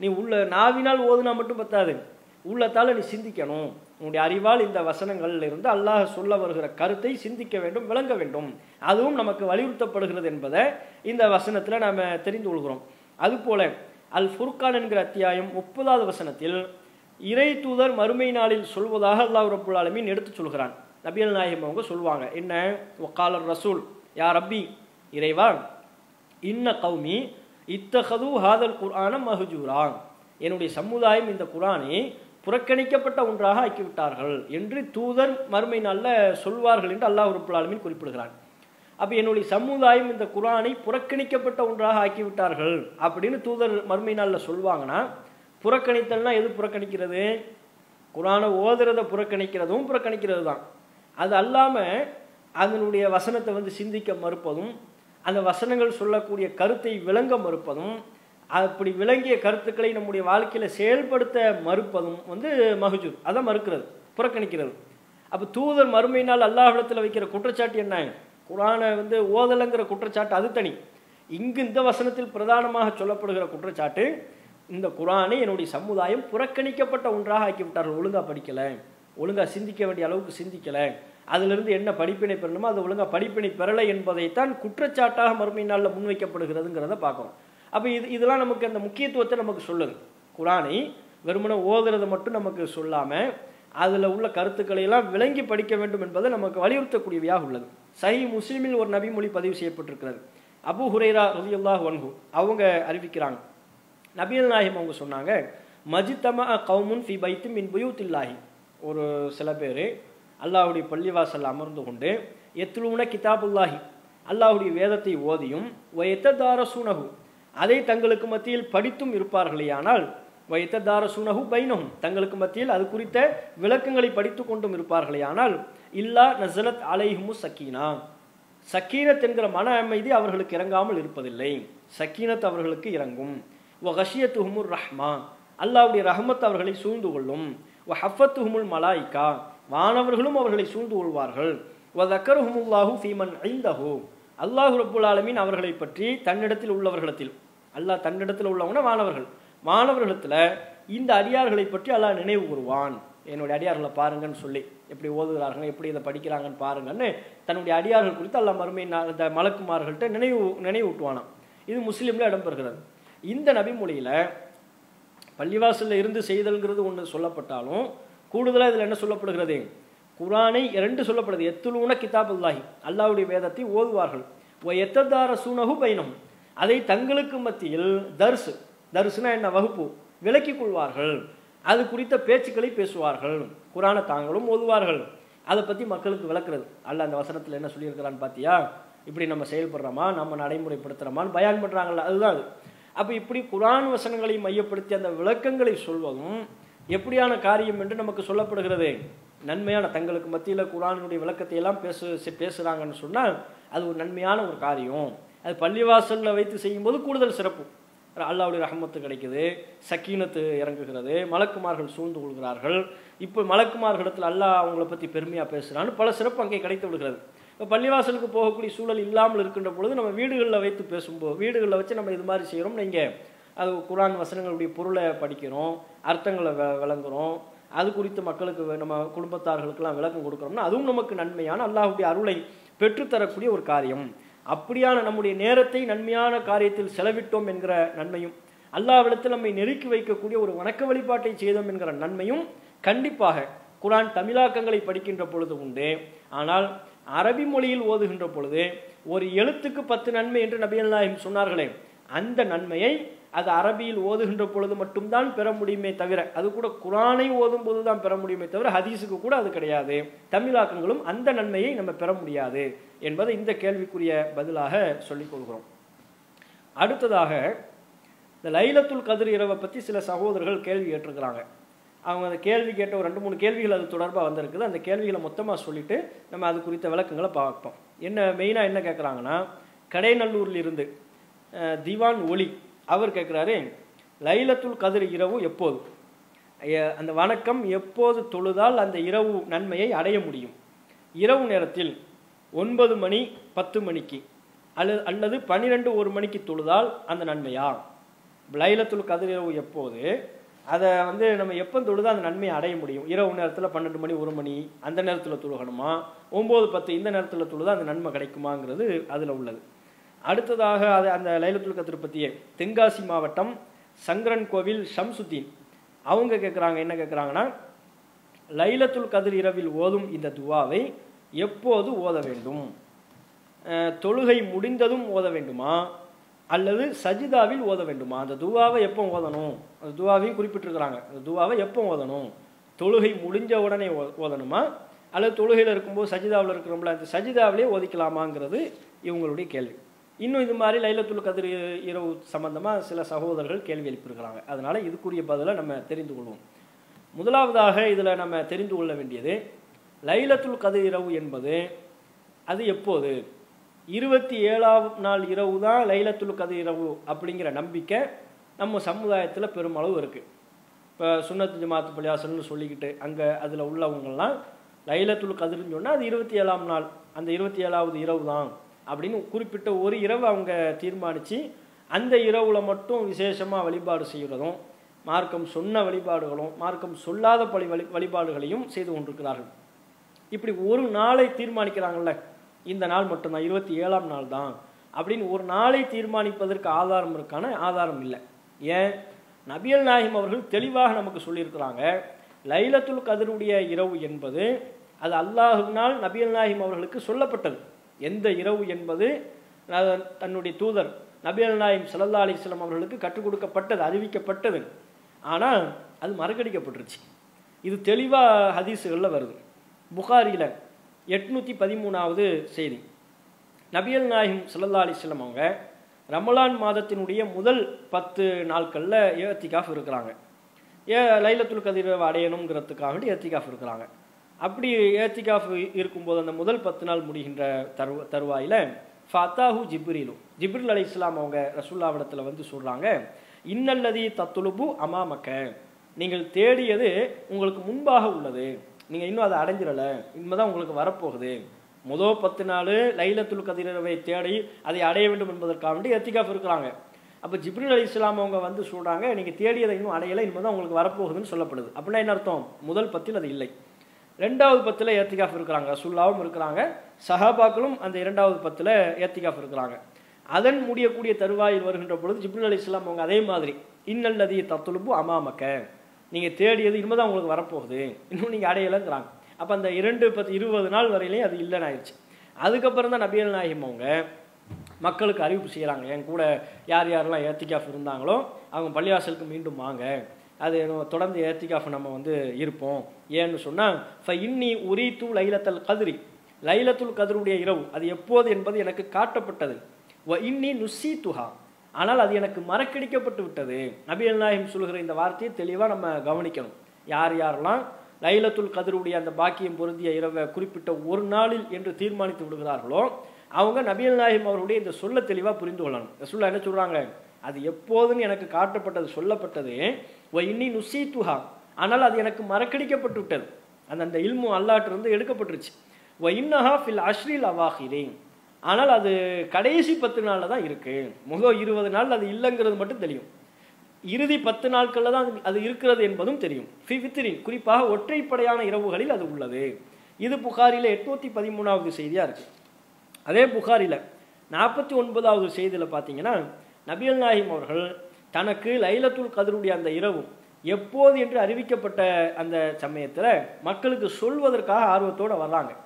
நீ உள்ள நாவினால் ஓதுனா மட்டும் பத்தாது. உள்ளத்தால் நீ சிந்திக்கணும். உன்னுடைய அறிவால் இந்த வசனங்களில் இருந்து அல்லாஹ் சொல்ல வருகிற கருத்தை சிந்திக்க வேண்டும் விளங்க வேண்டும். அதுவும் நமக்கு வலியுறுத்தப்படுகிறது என்பதை இந்த வசனத்தில் நாம் தெரிந்து கொள்கிறோம். அதுபோல அல் ஃபுர்கான் என்கிற அத்தியாயம் முப்பதாவது வசனத்தில் இறை தூதர் மறுமை நாளில் சொல்வதாக அல்லாஹ் ரப்புல் ஆலமீன் எடுத்து சொல்கிறான். நபியல் நாயகம் அவங்க சொல்லுவாங்க என்ன? ஒக்காலர் ரசூல். யா ரப்பி இறைவா இன்ன கௌமி இத்தகது ஹாதல் குர்ஆன மஹஜூரா. என்னுடைய சமுதாயம் இந்த குரானை புறக்கணிக்கப்பட்ட ஒன்றாக ஆக்கிவிட்டார்கள் என்று தூதர் மறுமை நாளில் சொல்வார்கள் என்று அல்லாஹ் ரப்புல் ஆலமீன் குறிப்பிடுகிறான். அப்போ என்னுடைய சமுதாயம் இந்த குரானை புறக்கணிக்கப்பட்ட ஒன்றாக ஆக்கிவிட்டார்கள் அப்படின்னு தூதர் மறுமை நாளில் சொல்லுவாங்கன்னா புறக்கணித்தல்னா எது புறக்கணிக்கிறது? குரானை ஓதுறத புறக்கணிக்கிறதும் புறக்கணிக்கிறது தான் அது அல்லாமல் அதனுடைய வசனத்தை வந்து சிந்திக்க மறுப்பதும் அந்த வசனங்கள் சொல்லக்கூடிய கருத்தை விளங்க மறுப்பதும் அப்படி விளங்கிய கருத்துக்களை நம்முடைய வாழ்க்கையில் செயல்படுத்த மறுப்பதும் வந்து மகஜூர் அதை மறுக்கிறது புறக்கணிக்கிறது. அப்போ தூதர் மறுமையினால் அல்லாஹிடத்தில் வைக்கிற குற்றச்சாட்டு என்ன? குரானை வந்து ஓதலைங்கிற குற்றச்சாட்டு அது தனி. இங்கு இந்த வசனத்தில் பிரதானமாக சொல்லப்படுகிற குற்றச்சாட்டு இந்த குரானை என்னுடைய சமுதாயம் புறக்கணிக்கப்பட்ட ஒன்றாக ஆக்கிவிட்டார்கள். ஒழுங்காக படிக்கலை. ஒழுங்கா சிந்திக்க வேண்டிய அளவுக்கு சிந்திக்கலை. அதிலிருந்து என்ன படிப்பினை பெறணுமோ அது ஒழுங்காக படிப்பினை பெறலை என்பதைத்தான் குற்றச்சாட்டாக மறுமை நாளில் முன்வைக்கப்படுகிறதுங்கிறத பார்க்குறோம் அப்போ இது இதெல்லாம் நமக்கு அந்த முக்கியத்துவத்தை நமக்கு சொல்லுது. குரானை வெறுமனை ஓதுறது மட்டும் நமக்கு சொல்லாமல் அதில் உள்ள கருத்துக்களை எல்லாம் விளங்கி படிக்க வேண்டும் என்பதை நமக்கு வலியுறுத்தக்கூடியவையாக உள்ளது. சஹி முஸ்லிமில் ஒரு நபிமொழி பதிவு செய்யப்பட்டிருக்கிறது. அபு ஹுரைரா ரதியுல்லாஹ் வன்ஹு அவங்க அறிவிக்கிறாங்க. நபியல் நாயகம் அவங்க சொன்னாங்க மஜித்தமா கவுமுன் ஃபி பைத்து மின் புயூத்தில்லாஹி. ஒரு சில பேர் அல்லாஹுடைய பள்ளிவாசல் அமர்ந்து கொண்டு எத்லூன கிதாபுல்லாஹி. அல்லாஹுடைய வேதத்தை ஓதியும் வயத்ததார சுனகு அதை தங்களுக்கு மத்தியில் படித்தும் இருப்பார்களேயானால் வயத்ததார சுனகு பைனகும் தங்களுக்கு மத்தியில் அது குறித்த விளக்கங்களை படித்து கொண்டும் இருப்பார்களேயானால் இல்லா நசலத் அலைஹுமு சக்கீனா. சக்கீனத் என்கிற மன அமைதி அவர்களுக்கு இறங்காமல் இருப்பதில்லை. சக்கீனத் அவர்களுக்கு இறங்கும். வ ஹஷியத்துஹுமுர் ரஹ்மா அல்லாஹ்வுடைய ரஹமத் அவர்களை சூழ்ந்து கொள்ளும். வ ஹஃபத்துஹுமுல் மலாய்கா வானவர்களும் அவர்களை சூழ்ந்து கொள்வார்கள். வ தக்கருஹுமுல்லாஹு ஃபீமன் ஐந்தஹு அல்லாஹ் ரபுல் ஆலமீன் அவர்களை பற்றி தன்னிடத்தில் உள்ளவர்களிடத்தில் அல்லாஹ் தன்னிடத்தில் உள்ளவங்க வானவர்கள். மாணவர்களத்தில் இந்த அடியார்களை பற்றி அல்லாஹ் நினைவு கூறுவான். என்னுடைய அடியார்களை பாருங்கன்னு சொல்லி எப்படி ஓதுகிறார்கள் எப்படி இதை படிக்கிறாங்கன்னு பாருங்கன்னு தன்னுடைய அடியார்கள் குறித்து அல்லாஹ் மறுமை இந்த மலக்குமார்கள்ட்ட நினைவு நினைவூட்டுவானாம். இது முஸ்லீமில் இடம்பெறுகிறது. இந்த நபிமொழியில் பள்ளிவாசலில் இருந்து செய்தல்ங்கிறது ஒன்று சொல்லப்பட்டாலும் கூடுதலாக இதில் என்ன சொல்லப்படுகிறது? குரானை இரண்டு சொல்லப்படுது. எத்துலூன கிதாபுல்லாஹி. அல்லாவுடைய வேதத்தை ஓதுவார்கள். ஓ எத்ததார சூனகு பயணம் அதை தங்களுக்கு மத்தியில் தர்சு தர்சுனா என்ன? வகுப்பு. விலக்கிக் கொள்வார்கள். அது குறித்த பேச்சுக்களை பேசுவார்கள். குரானை தாங்களும் ஓதுவார்கள். அதை பற்றி மக்களுக்கு விளக்குறது. அல்ல அந்த வசனத்தில் என்ன சொல்லியிருக்கிறான்னு பார்த்தியா இப்படி நம்ம செயல்படுறோமா? நம்ம நடைமுறைப்படுத்துகிறோமான்னு பயான் பண்ணுறாங்கள்ல அதுதான் அது. அப்போ இப்படி குரான் வசனங்களை மையப்படுத்தி அந்த விளக்கங்களை சொல்வதும் எப்படியான காரியம் என்று நமக்கு சொல்லப்படுகிறது. நன்மையான தங்களுக்கு மத்தியில் குரானுடைய விளக்கத்தை எல்லாம் பேசு பேசுகிறாங்கன்னு சொன்னால் அது ஒரு நன்மையான ஒரு காரியம். அது பள்ளிவாசலில் வைத்து செய்யும்போது கூடுதல் சிறப்பு. அல்லாவுடைய ரஹமத்து கிடைக்குது சக்கீனத்து இறங்குகிறது மலக்குமார்கள் சூழ்ந்து கொள்கிறார்கள். இப்போ மலக்குமார்களிடத்தில் அல்லாஹ் அவங்கள பற்றி பெருமையாக பேசுகிறான்னு பல சிறப்பு அங்கே கிடைத்து விடுகிறது. இப்போ பள்ளிவாசலுக்கு போகக்கூடிய சூழல் இல்லாமல் இருக்கின்ற பொழுது நம்ம வீடுகளில் வைத்து பேசும்போது வீடுகளில் வச்சு நம்ம இது மாதிரி செய்கிறோம். நீங்கள் அது குரான் வசனங்களுடைய பொருளை படிக்கிறோம் அர்த்தங்களை வ விளங்குறோம் அது குறித்து மக்களுக்கு நம்ம குடும்பத்தார்களுக்கெல்லாம் விளக்கம் கொடுக்குறோம்னா அதுவும் நமக்கு நன்மையான அல்லாஹுடைய அருளை பெற்றுத்தரக்கூடிய ஒரு காரியம். அப்படியான நம்முடைய நேரத்தை நன்மையான காரியத்தில் செலவிட்டோம் என்கிற நன்மையும் அல்லாவிடத்தில் நம்மை நெருக்கி வைக்கக்கூடிய ஒரு வணக்க வழிபாட்டை செய்தோம் என்கிற நன்மையும் கண்டிப்பாக குரான் தமிழாக்கங்களை படிக்கின்ற பொழுது உண்டு. ஆனால் அரபி மொழியில் ஓதுகின்ற பொழுது ஒரு எழுத்துக்கு பத்து நன்மை என்று நபிகள் நாயகம் சொன்னார்களே அந்த நன்மையை அது அரபியில் ஓதுகின்ற பொழுது மட்டும்தான் பெற முடியுமே தவிர அது கூட குரானை ஓதும் போது தான் பெற முடியுமே தவிர ஹதீஸுக்கு கூட அது கிடையாது. தமிழாக்கங்களும் அந்த நன்மையை நம்ம பெற முடியாது என்பதை இந்த கேள்விக்குரிய பதிலாக சொல்லிக் கொள்கிறோம். அடுத்ததாக இந்த லைலத்துல் கதிர் இரவை பற்றி சில சகோதரர்கள் கேள்வி கேட்டிருக்கிறாங்க. அவங்க அந்த கேள்வி கேட்ட ஒரு ரெண்டு மூணு கேள்விகள் அது தொடர்பாக வந்திருக்குது. அந்த கேள்விகளை மொத்தமாக சொல்லிட்டு நம்ம அது குறித்த விளக்கங்களை பார்ப்போம். என்ன மெயினாக என்ன கேட்குறாங்கன்னா கடைநல்லூரில் இருந்து திவான் ஒளி அவர் கேட்குறாரு லைலத்துல் கதிர் இரவு எப்போது? அந்த வணக்கம் எப்போது தொழுதால் அந்த இரவு நன்மையை அடைய முடியும்? இரவு நேரத்தில் ஒன்பது மணி பத்து மணிக்கு அல்லது அல்லது பன்னிரெண்டு ஒரு மணிக்கு தொழுதால் அந்த நன்மையா? லைலத்துல் கதிர் இரவு எப்போது? அதை வந்து நம்ம எப்போ தொழுதா அந்த நன்மையை அடைய முடியும். இரவு நேரத்தில் பன்னெண்டு மணி ஒரு மணி அந்த நேரத்தில் தொழுகணுமா? ஒம்பது பத்து இந்த நேரத்தில் தொழுதா அந்த நன்மை கிடைக்குமாங்கிறது அதில் உள்ளது. அடுத்ததாக அது அந்த லைலத்துல் கதிர் பற்றிய தென்காசி மாவட்டம் சங்கரன் கோவில் ஷம்சுத்தீன். அவங்க கேட்குறாங்க என்ன கேட்குறாங்கன்னா லைலத்துல் கதிர் இரவில் ஓதும் இந்த துவாவை எப்போது ஓத வேண்டும்? தொழுகை முடிந்ததும் ஓத வேண்டுமா? அல்லது சஜிதாவில் ஓத வேண்டுமா? அந்த துவாவை எப்போ ஓதணும்? அந்த துவாவையும் குறிப்பிட்டிருக்கிறாங்க. அந்த துவாவை எப்போ ஓதணும்? தொழுகை முடிஞ்ச உடனே ஓ- ஓதணுமா? அல்லது தொழுகையில் இருக்கும்போது சஜிதாவில் இருக்கிறோம்ல அந்த சஜிதாவிலே ஓதிக்கலாமாங்கிறது இவங்களுடைய கேள்வி. இன்னும் இது மாதிரி லைலத்துல் கதிர் இரவு சம்பந்தமாக சில சகோதரர்கள் கேள்வி எழுப்பியிருக்கிறாங்க. அதனால் இதுக்குரிய பதிலை நம்ம தெரிந்து கொள்வோம். முதலாவதாக இதில் நம்ம தெரிந்து கொள்ள வேண்டியது லைலத்துல் கதிர் இரவு என்பது அது எப்போது? இருபத்தி ஏழாம் நாள் இரவு தான் லைலத்துல் கதிர் இரவு அப்படிங்கிற நம்பிக்கை நம்ம சமுதாயத்தில் பெருமளவு இருக்குது இப்போ சுண்ணத்து ஜமாத்து பள்ளியாசல்னு சொல்லிக்கிட்டு அங்கே அதில் உள்ளவங்கள்லாம் லைலத்துல் கதிர்னு சொன்னால் அது இருபத்தி ஏழாம் நாள் அந்த இருபத்தி ஏழாவது இரவு தான் அப்படின்னு குறிப்பிட்ட ஒரு இரவு அவங்க தீர்மானித்து அந்த இரவில் மட்டும் விசேஷமாக வழிபாடு செய்கிறதும் மார்க்கம் சொன்ன வழிபாடுகளும் மார்க்கம் சொல்லாத பழி வழி வழிபாடுகளையும் செய்து கொண்டிருக்கிறார்கள். இப்படி ஒரு நாளை தீர்மானிக்கிறாங்கள்ல இந்த நாள் மட்டும்தான் இருபத்தி ஏழாம் நாள் தான் அப்படின்னு ஒரு நாளை தீர்மானிப்பதற்கு ஆதாரம் இருக்கான ஆதாரம் இல்லை. ஏன்? நபியல் நாயிம் அவர்கள் தெளிவாக நமக்கு சொல்லியிருக்கிறாங்க லைலத்துல் கதருடைய இரவு என்பது அது அல்லாஹுனால் நபியல் நாயிம் அவர்களுக்கு சொல்லப்பட்டது. எந்த இரவு என்பது? தன்னுடைய தூதர் நபியல் நாயிம் சல்லா அலிஸ்லாம் அவர்களுக்கு கற்றுக் கொடுக்கப்பட்டது அறிவிக்கப்பட்டது. ஆனால் அது மறக்கடிக்கப்பட்டுருச்சு இது தெளிவாக ஹதீஸுகளில் வருது. புகாரியில் எட்நூற்றி பதிமூணாவது செய்தி. நபியல் நாயிம் சல்லா அலிஸ்லம் அவங்க ரமலான் மாதத்தினுடைய முதல் பத்து நாட்களில் ஏத்திகாஃப் இருக்கிறாங்க. ஏ லைலத்துல் கதிரவை அடையணுங்கிறதுக்காக ஏத்திகாஃப் இருக்கிறாங்க. அப்படி ஏத்திகாஃப் இருக்கும்போது அந்த முதல் பத்து நாள் முடிகின்ற தரு தருவாயில் ஃபத்தாஹு ஜிப்ரிலு. ஜிப்ரில் அலி இஸ்லாம் அவங்க ரசுல்லாவிடத்தில் வந்து சொல்கிறாங்க இன்னல்லதி தத்துலுபு அமாமக்க. நீங்கள் தேடியது உங்களுக்கு முன்பாக உள்ளது. நீங்கள் இன்னும் அதை அடைஞ்சிடலை. இனிமேதான் உங்களுக்கு வரப்போகுது. முதல் பத்து நாள் லைலத்துல் கதிரவை தேடி அதை அடைய வேண்டும் என்பதற்காக வேண்டி எத்திகாஃப் இருக்கிறாங்க. அப்போ ஜிப்ரில் அலி இஸ்லாம் அவங்க வந்து சொல்கிறாங்க நீங்கள் தேடியதை இன்னும் அடையலை இனிமேல் தான் உங்களுக்கு வரப்போகுதுன்னு சொல்லப்படுது. அப்படின்னா என்ன அர்த்தம்? முதல் பத்தில் அது இல்லை. ரெண்டாவது பத்தில் ஏத்திகாஃப் இருக்கிறாங்க சுல்லாவும் இருக்கிறாங்க சஹாபாக்களும் அந்த இரண்டாவது பத்தில் ஏத்திகாஃப் இருக்கிறாங்க. அதன் முடியக்கூடிய தருவாயில் வருகின்ற பொழுது ஜிப்ரில் அலி இஸ்லாம் அவங்க அதே மாதிரி இன்னல்லதி தத்துலுப்பு அமாமக்க நீங்கள் தேடியது இனிமேல் தான் உங்களுக்கு வரப்போகுது. இன்னும் நீங்கள் அடையலைங்கிறாங்க. அப்போ அந்த இரண்டு பத்து இருபது நாள் வரையிலையும் அது இல்லைன்னு ஆயிடுச்சு. அதுக்கப்புறம் தான் நபியல் நாயகம் அவங்க மக்களுக்கு அறிவிப்பு செய்கிறாங்க என் கூட யார் யாரெல்லாம் ஏத்திகாஃப் இருந்தாங்களோ அவங்க பள்ளிவாசலுக்கு மீண்டும் வாங்க. அது தொடர்ந்து ஏத்திகாஃப் நம்ம வந்து இருப்போம். ஏன்னு சொன்னால் ஃப இன்னி உரி தூ லைலத்தல் கதிரி. லைலத்துல் கதிருடைய இரவு அது எப்போது என்பது எனக்கு காட்டப்பட்டது. வ இன்னி நுசி துஹா ஆனால் அது எனக்கு மறக்கடிக்கப்பட்டு விட்டது. நபியல் நாயகம் சொல்கிற இந்த வார்த்தையை தெளிவாக நம்ம கவனிக்கணும். யார் யாரெல்லாம் லைலத்துல் கதிருடைய அந்த பாக்கியம் பொருந்திய இரவை குறிப்பிட்ட ஒரு நாளில் என்று தீர்மானித்து விடுகிறார்களோ அவங்க நபியல் நாயகம் அவருடைய இந்த சொல்ல தெளிவாக புரிந்து கொள்ளணும். சொல்ல என்ன சொல்கிறாங்க அது எப்போதுன்னு எனக்கு காட்டப்பட்டது சொல்லப்பட்டது. ஒ இன்னி நுசீத்துஹா. துஹா ஆனால் அது எனக்கு மறக்கடிக்கப்பட்டு விட்டது. அந்த அந்த இல்மு அல்லாட்டிருந்து எடுக்கப்பட்டுருச்சு. ஒ இன்னஹா ஃபில் அஷ்ரில் அவாஹிரேன். ஆனால் அது கடைசி பத்து நாளில் தான் இருக்குது முகம் இருபது நாள் அது இல்லைங்கிறது மட்டும் தெரியும். இறுதி பத்து நாட்களில் தான் அது- அது இருக்கிறது என்பதும் தெரியும். ஃபி ஃபித்ரின் குறிப்பாக ஒற்றைப்படையான இரவுகளில் அது உள்ளது. இது புகாரில் எட்நூற்றி பதிமூணாவது செய்தியாக இருக்குது அதே புகாரில் நாற்பத்தி ஒன்பதாவது செய்தியில் பார்த்தீங்கன்னா நபியல் நாயிம் அவர்கள் தனக்கு லைலத்துல் கதருடைய அந்த இரவு எப்போது என்று அறிவிக்கப்பட்ட அந்த சமயத்தில் மக்களுக்கு சொல்வதற்காக ஆர்வத்தோடு வர்றாங்க.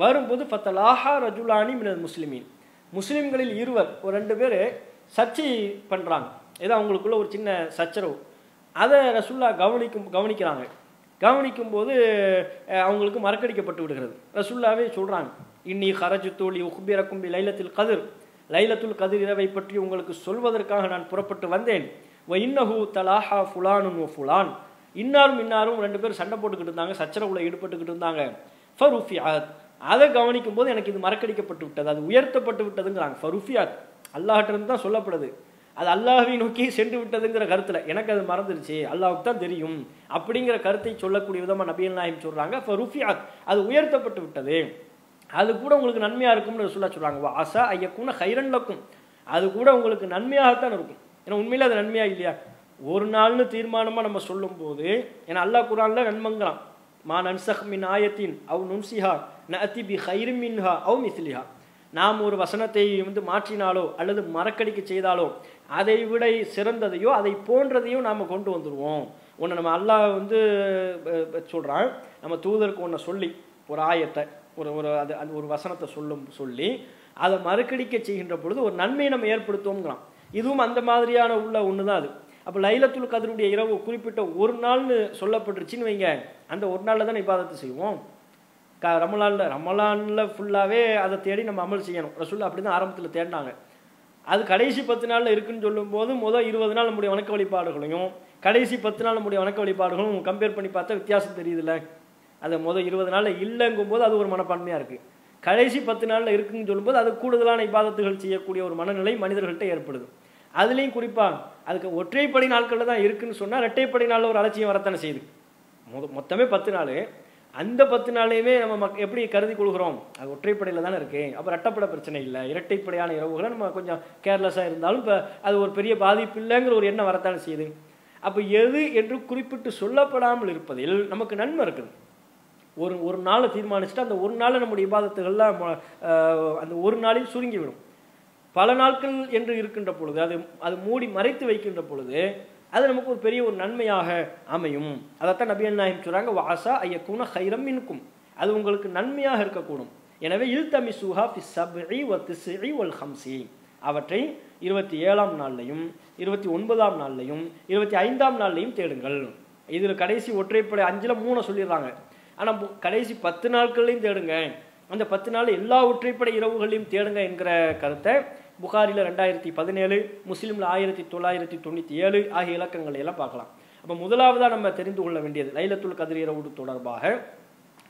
வரும்போது ஃபத்தலாஹா ரஜுலானி மினல் முஸ்லிமீன். முஸ்லீம்களில் இருவர் ஒரு ரெண்டு பேர் சர்ச்சை பண்ணுறாங்க ஏதோ அவங்களுக்குள்ள ஒரு சின்ன சச்சரவு. அதை ரசுல்லா கவனிக்கும் கவனிக்கிறாங்க. கவனிக்கும் போது அவங்களுக்கு மறக்கடிக்கப்பட்டு விடுகிறது. ரசுல்லாவே சொல்கிறாங்க இன்னி ஹரஜு தோழி உஹ்பிரக்கும் கும்பி லைலத்தில் கதிர். லைலத்துல் கதிர் இரவை பற்றி உங்களுக்கு சொல்வதற்காக நான் புறப்பட்டு வந்தேன். வ இன்னஹு தலாஹா ஃபுலானுன் ஓ ஃபுலான். இன்னாரும் இன்னாரும் ரெண்டு பேரும் சண்டை போட்டுக்கிட்டு இருந்தாங்க சச்சரவுல ஈடுபட்டுக்கிட்டு இருந்தாங்க. ஃபருஃபியாத் அதை கவனிக்கும் போது எனக்கு இது மறக்கடிக்கப்பட்டு விட்டது. அது உயர்த்தப்பட்டு விட்டதுங்கிறாங்க. ஃபருஃபியாத் அல்லாஹ்ட்ட இருந்து தான் சொல்லப்படுது. அது அல்லாஹை நோக்கி சென்று விட்டதுங்கிற கருத்துல எனக்கு அது மறந்துருச்சு. அல்லாவுக்கு தான் தெரியும். அப்படிங்கிற கருத்தை சொல்லக்கூடிய விதமா நபியல் நாயம் சொல்றாங்க. ஃபருஃபியாத் அது உயர்த்தப்பட்டு விட்டது. அது கூட உங்களுக்கு நன்மையா இருக்கும்னு சொல்ல சொல்றாங்க. வா அசா ஐயக்குன ஹைரன் லக்கும். அது கூட உங்களுக்கு நன்மையாகத்தான் இருக்கும். ஏன்னா உண்மையில அது நன்மையா இல்லையா? ஒரு நாள்னு தீர்மானமா நம்ம சொல்லும்போது ஏன்னா அல்லாஹ் குரான்ல நன்மங்கிறான் மா நன்சஹ் மின் ஆயத்தின் அவ் நுன்சிஹா நஅதி பி ஹைரி மின்ஹா அவ் மிஸ்லிஹா நாம் ஒரு வசனத்தை வந்து மாற்றினாலோ அல்லது மறக்கடிக்க செய்தாலோ அதை விட சிறந்ததையோ அதை போன்றதையோ நாம் கொண்டு வந்துடுவோம் ஒன்று நம்ம அல்லாஹ் வந்து சொல்கிறான் நம்ம தூதருக்கு ஒன்றை சொல்லி ஒரு ஆயத்தை ஒரு ஒரு அது அது ஒரு வசனத்தை சொல்லும் சொல்லி அதை மறுக்கடிக்க செய்கின்ற பொழுது ஒரு நன்மையை நம்ம ஏற்படுத்துவோங்கிறான் இதுவும் அந்த மாதிரியான உள்ள ஒன்று தான் அது. அப்போ லைலத்துல் கதருடைய இரவு குறிப்பிட்ட ஒரு நாள்னு சொல்லப்பட்டுருச்சுன்னு வைங்க. அந்த ஒரு நாளில் தான் இபாதத்தை செய்வோம். க ரமலானில் ரமலானில் ஃபுல்லாகவே அதை தேடி நம்ம அமல் செய்யணும். ரசூல் அப்படி தான் ஆரம்பத்தில் தேடினாங்க. அது கடைசி பத்து நாளில் இருக்குன்னு சொல்லும்போது முதல் இருபது நாள் நம்முடைய வணக்க வழிபாடுகளையும் கடைசி பத்து நாள் நம்முடைய வணக்க வழிபாடுகளும் கம்பேர் பண்ணி பார்த்தா வித்தியாசம் தெரியுதுல்ல. அது முதல் இருபது நாளில் இல்லைங்கும்போது அது ஒரு மனப்பான்மையாக இருக்குது கடைசி பத்து நாளில் இருக்குன்னு சொல்லும்போது அது கூடுதலான இபாதத்துகள் செய்யக்கூடிய ஒரு மனநிலை மனிதர்கள்ட்ட ஏற்படுது. அதுலேயும் குறிப்பாக அதுக்கு ஒற்றைப்படை நாட்களில் தான் இருக்குன்னு சொன்னால் ரெட்டைப்படை நாளில் ஒரு அலட்சியம் வரத்தானே செய்யுது. மொ மொத்தமே பத்து நாள். அந்த பத்து நாளையுமே நம்ம மக் எப்படி கருதி கொள்கிறோம்? அது ஒற்றைப்படையில் தானே இருக்கு. அப்போ ரெட்டப்படை பிரச்சனை இல்லை. இரட்டைப்படையான இரவுகளை நம்ம கொஞ்சம் கேர்லெஸ்ஸாக இருந்தாலும் இப்போ அது ஒரு பெரிய பாதிப்பு இல்லைங்கிற ஒரு எண்ணம் வரத்தானே செய்யுது. அப்போ எது என்று குறிப்பிட்டு சொல்லப்படாமல் இருப்பதில் நமக்கு நன்மை இருக்குது. ஒரு ஒரு நாளை தீர்மானிச்சுட்டு அந்த ஒரு நாளில் நம்முடைய விவாதத்துகள்லாம் ம- அந்த ஒரு நாளையும் சுருங்கிவிடும். பல நாட்கள் என்று இருக்கின்ற பொழுது அது அது மூடி மறைத்து வைக்கின்ற பொழுது அது நமக்கு ஒரு பெரிய ஒரு நன்மையாக அமையும். அதைத்தான் நபியல் நாயம் சொல்கிறாங்க வாசா ஐயக்கூன ஹைரம் இன்கும் அது உங்களுக்கு நன்மையாக இருக்கக்கூடும். எனவே இல்தமி சுஹா ஃபி சப்இ வ திஸ்இ ஹம்சி. அவற்றை இருபத்தி ஏழாம் நாள்லையும் இருபத்தி ஒன்பதாம் நாள்லையும் இருபத்தி ஐந்தாம் நாள்லையும் தேடுங்கள். இதில் கடைசி ஒற்றைப்படை அஞ்சில் மூணை சொல்லிடுறாங்க. ஆனால் கடைசி பத்து நாட்கள்லையும் தேடுங்க. அந்த பத்து நாள் எல்லா ஒற்றைப்படை இரவுகளையும் தேடுங்க என்கிற கருத்தை புகாரில் ரெண்டாயிரத்தி பதினேழு முஸ்லீமில் ஆயிரத்தி தொள்ளாயிரத்தி தொண்ணூற்றி ஏழு ஆகிய இலக்கங்களை எல்லாம் பார்க்கலாம். அப்போ முதலாவதாக நம்ம தெரிந்து கொள்ள வேண்டியது லைலத்துல் கதிர் இரவு தொடர்பாக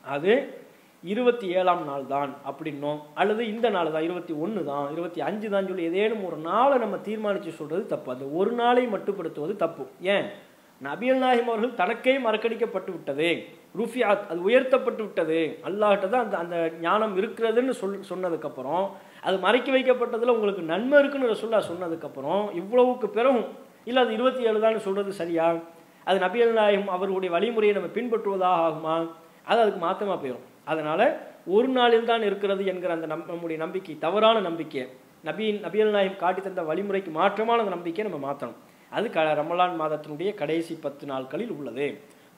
அது இருபத்தி ஏழாம் நாள் தான் அப்படின்னோ அல்லது இந்த நாள் தான் இருபத்தி ஒன்று தான் இருபத்தி அஞ்சு தான் சொல்லி ஏதேனும் ஒரு நாளை நம்ம தீர்மானித்து சொல்கிறது தப்பு. அந்த ஒரு நாளை மட்டுப்படுத்துவது தப்பு. ஏன்? நபியல் நாயகம் அவர்கள் தனக்கே மறக்கடிக்கப்பட்டு விட்டது. ருஃபியாத் அது உயர்த்தப்பட்டு விட்டது. அல்லாஹ்ட்ட தான் அந்த அந்த ஞானம் இருக்கிறதுன்னு சொல் சொன்னதுக்கப்புறம் அது மறைக்க வைக்கப்பட்டதில் உங்களுக்கு நன்மை இருக்குன்னு ரசுல்லா சொன்னதுக்கப்புறம் இவ்வளவுக்கு பிறகும் இல்லை அது இருபத்தி ஏழு தான் சொல்கிறது சரியா? அது நபியல் நாயகம் அவர்களுடைய வழிமுறையை நம்ம பின்பற்றுவதாக ஆகுமா? அது அதுக்கு மாற்றமாக போயிடும் அதனால் ஒரு நாளில் தான் இருக்கிறது என்கிற அந்த நம் நம்முடைய நம்பிக்கை தவறான நம்பிக்கை நபியின் நபியல் நாயகம் காட்டி தந்த வழிமுறைக்கு மாற்றமான அந்த நம்பிக்கையை நம்ம மாற்றணும் அது க ரமலான் மாதத்தினுடைய கடைசி பத்து நாட்களில் உள்ளது.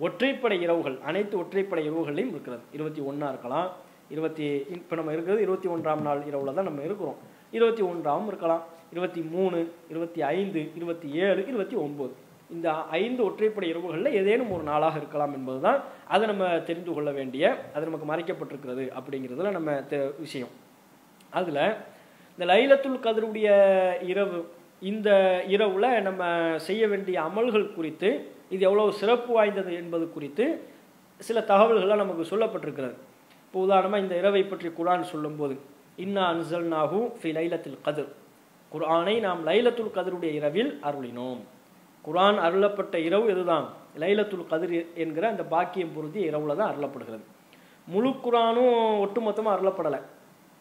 ஒற்றைப்படை இரவுகள் அனைத்து ஒற்றைப்படை இரவுகளையும் இருக்கிறது. இருபத்தி ஒன்றா இருக்கலாம் இருபத்தி இப்போ நம்ம இருக்கிறது இருபத்தி ஒன்றாம் நாள் இரவுல தான் நம்ம இருக்கிறோம். இருபத்தி ஒன்றாவும் இருக்கலாம். இருபத்தி மூணு இருபத்தி ஐந்து இருபத்தி ஏழு இருபத்தி ஒம்பது. இந்த ஐந்து ஒற்றைப்படை இரவுகளில் ஏதேனும் ஒரு நாளாக இருக்கலாம் என்பதுதான் அதை நம்ம தெரிந்து கொள்ள வேண்டிய அது நமக்கு மறைக்கப்பட்டிருக்கிறது அப்படிங்கிறதுல நம்ம தெ- விஷயம். அதில் இந்த லைலத்துல் கதருடைய இரவு இந்த இரவில் நம்ம செய்ய வேண்டிய அமல்கள் குறித்து இது எவ்வளோ சிறப்பு வாய்ந்தது என்பது குறித்து சில தகவல்கள்லாம் நமக்கு சொல்லப்பட்டிருக்கிறது. இப்போ உதாரணமாக இந்த இரவை பற்றி குரான் சொல்லும்போது இன்னா அன்சல்நாஹு ஃபி லைலத்தில் கதிர். குரானை நாம் லைலத்துல் கதிருடைய இரவில் அருளினோம். குரான் அருளப்பட்ட இரவு இதுதான் லைலத்துல் கதிர் என்கிற அந்த பாக்கியம் பொருந்திய இரவுல தான் அருளப்படுகிறது. முழு குரானும் ஒட்டுமொத்தமாக அருளப்படலை.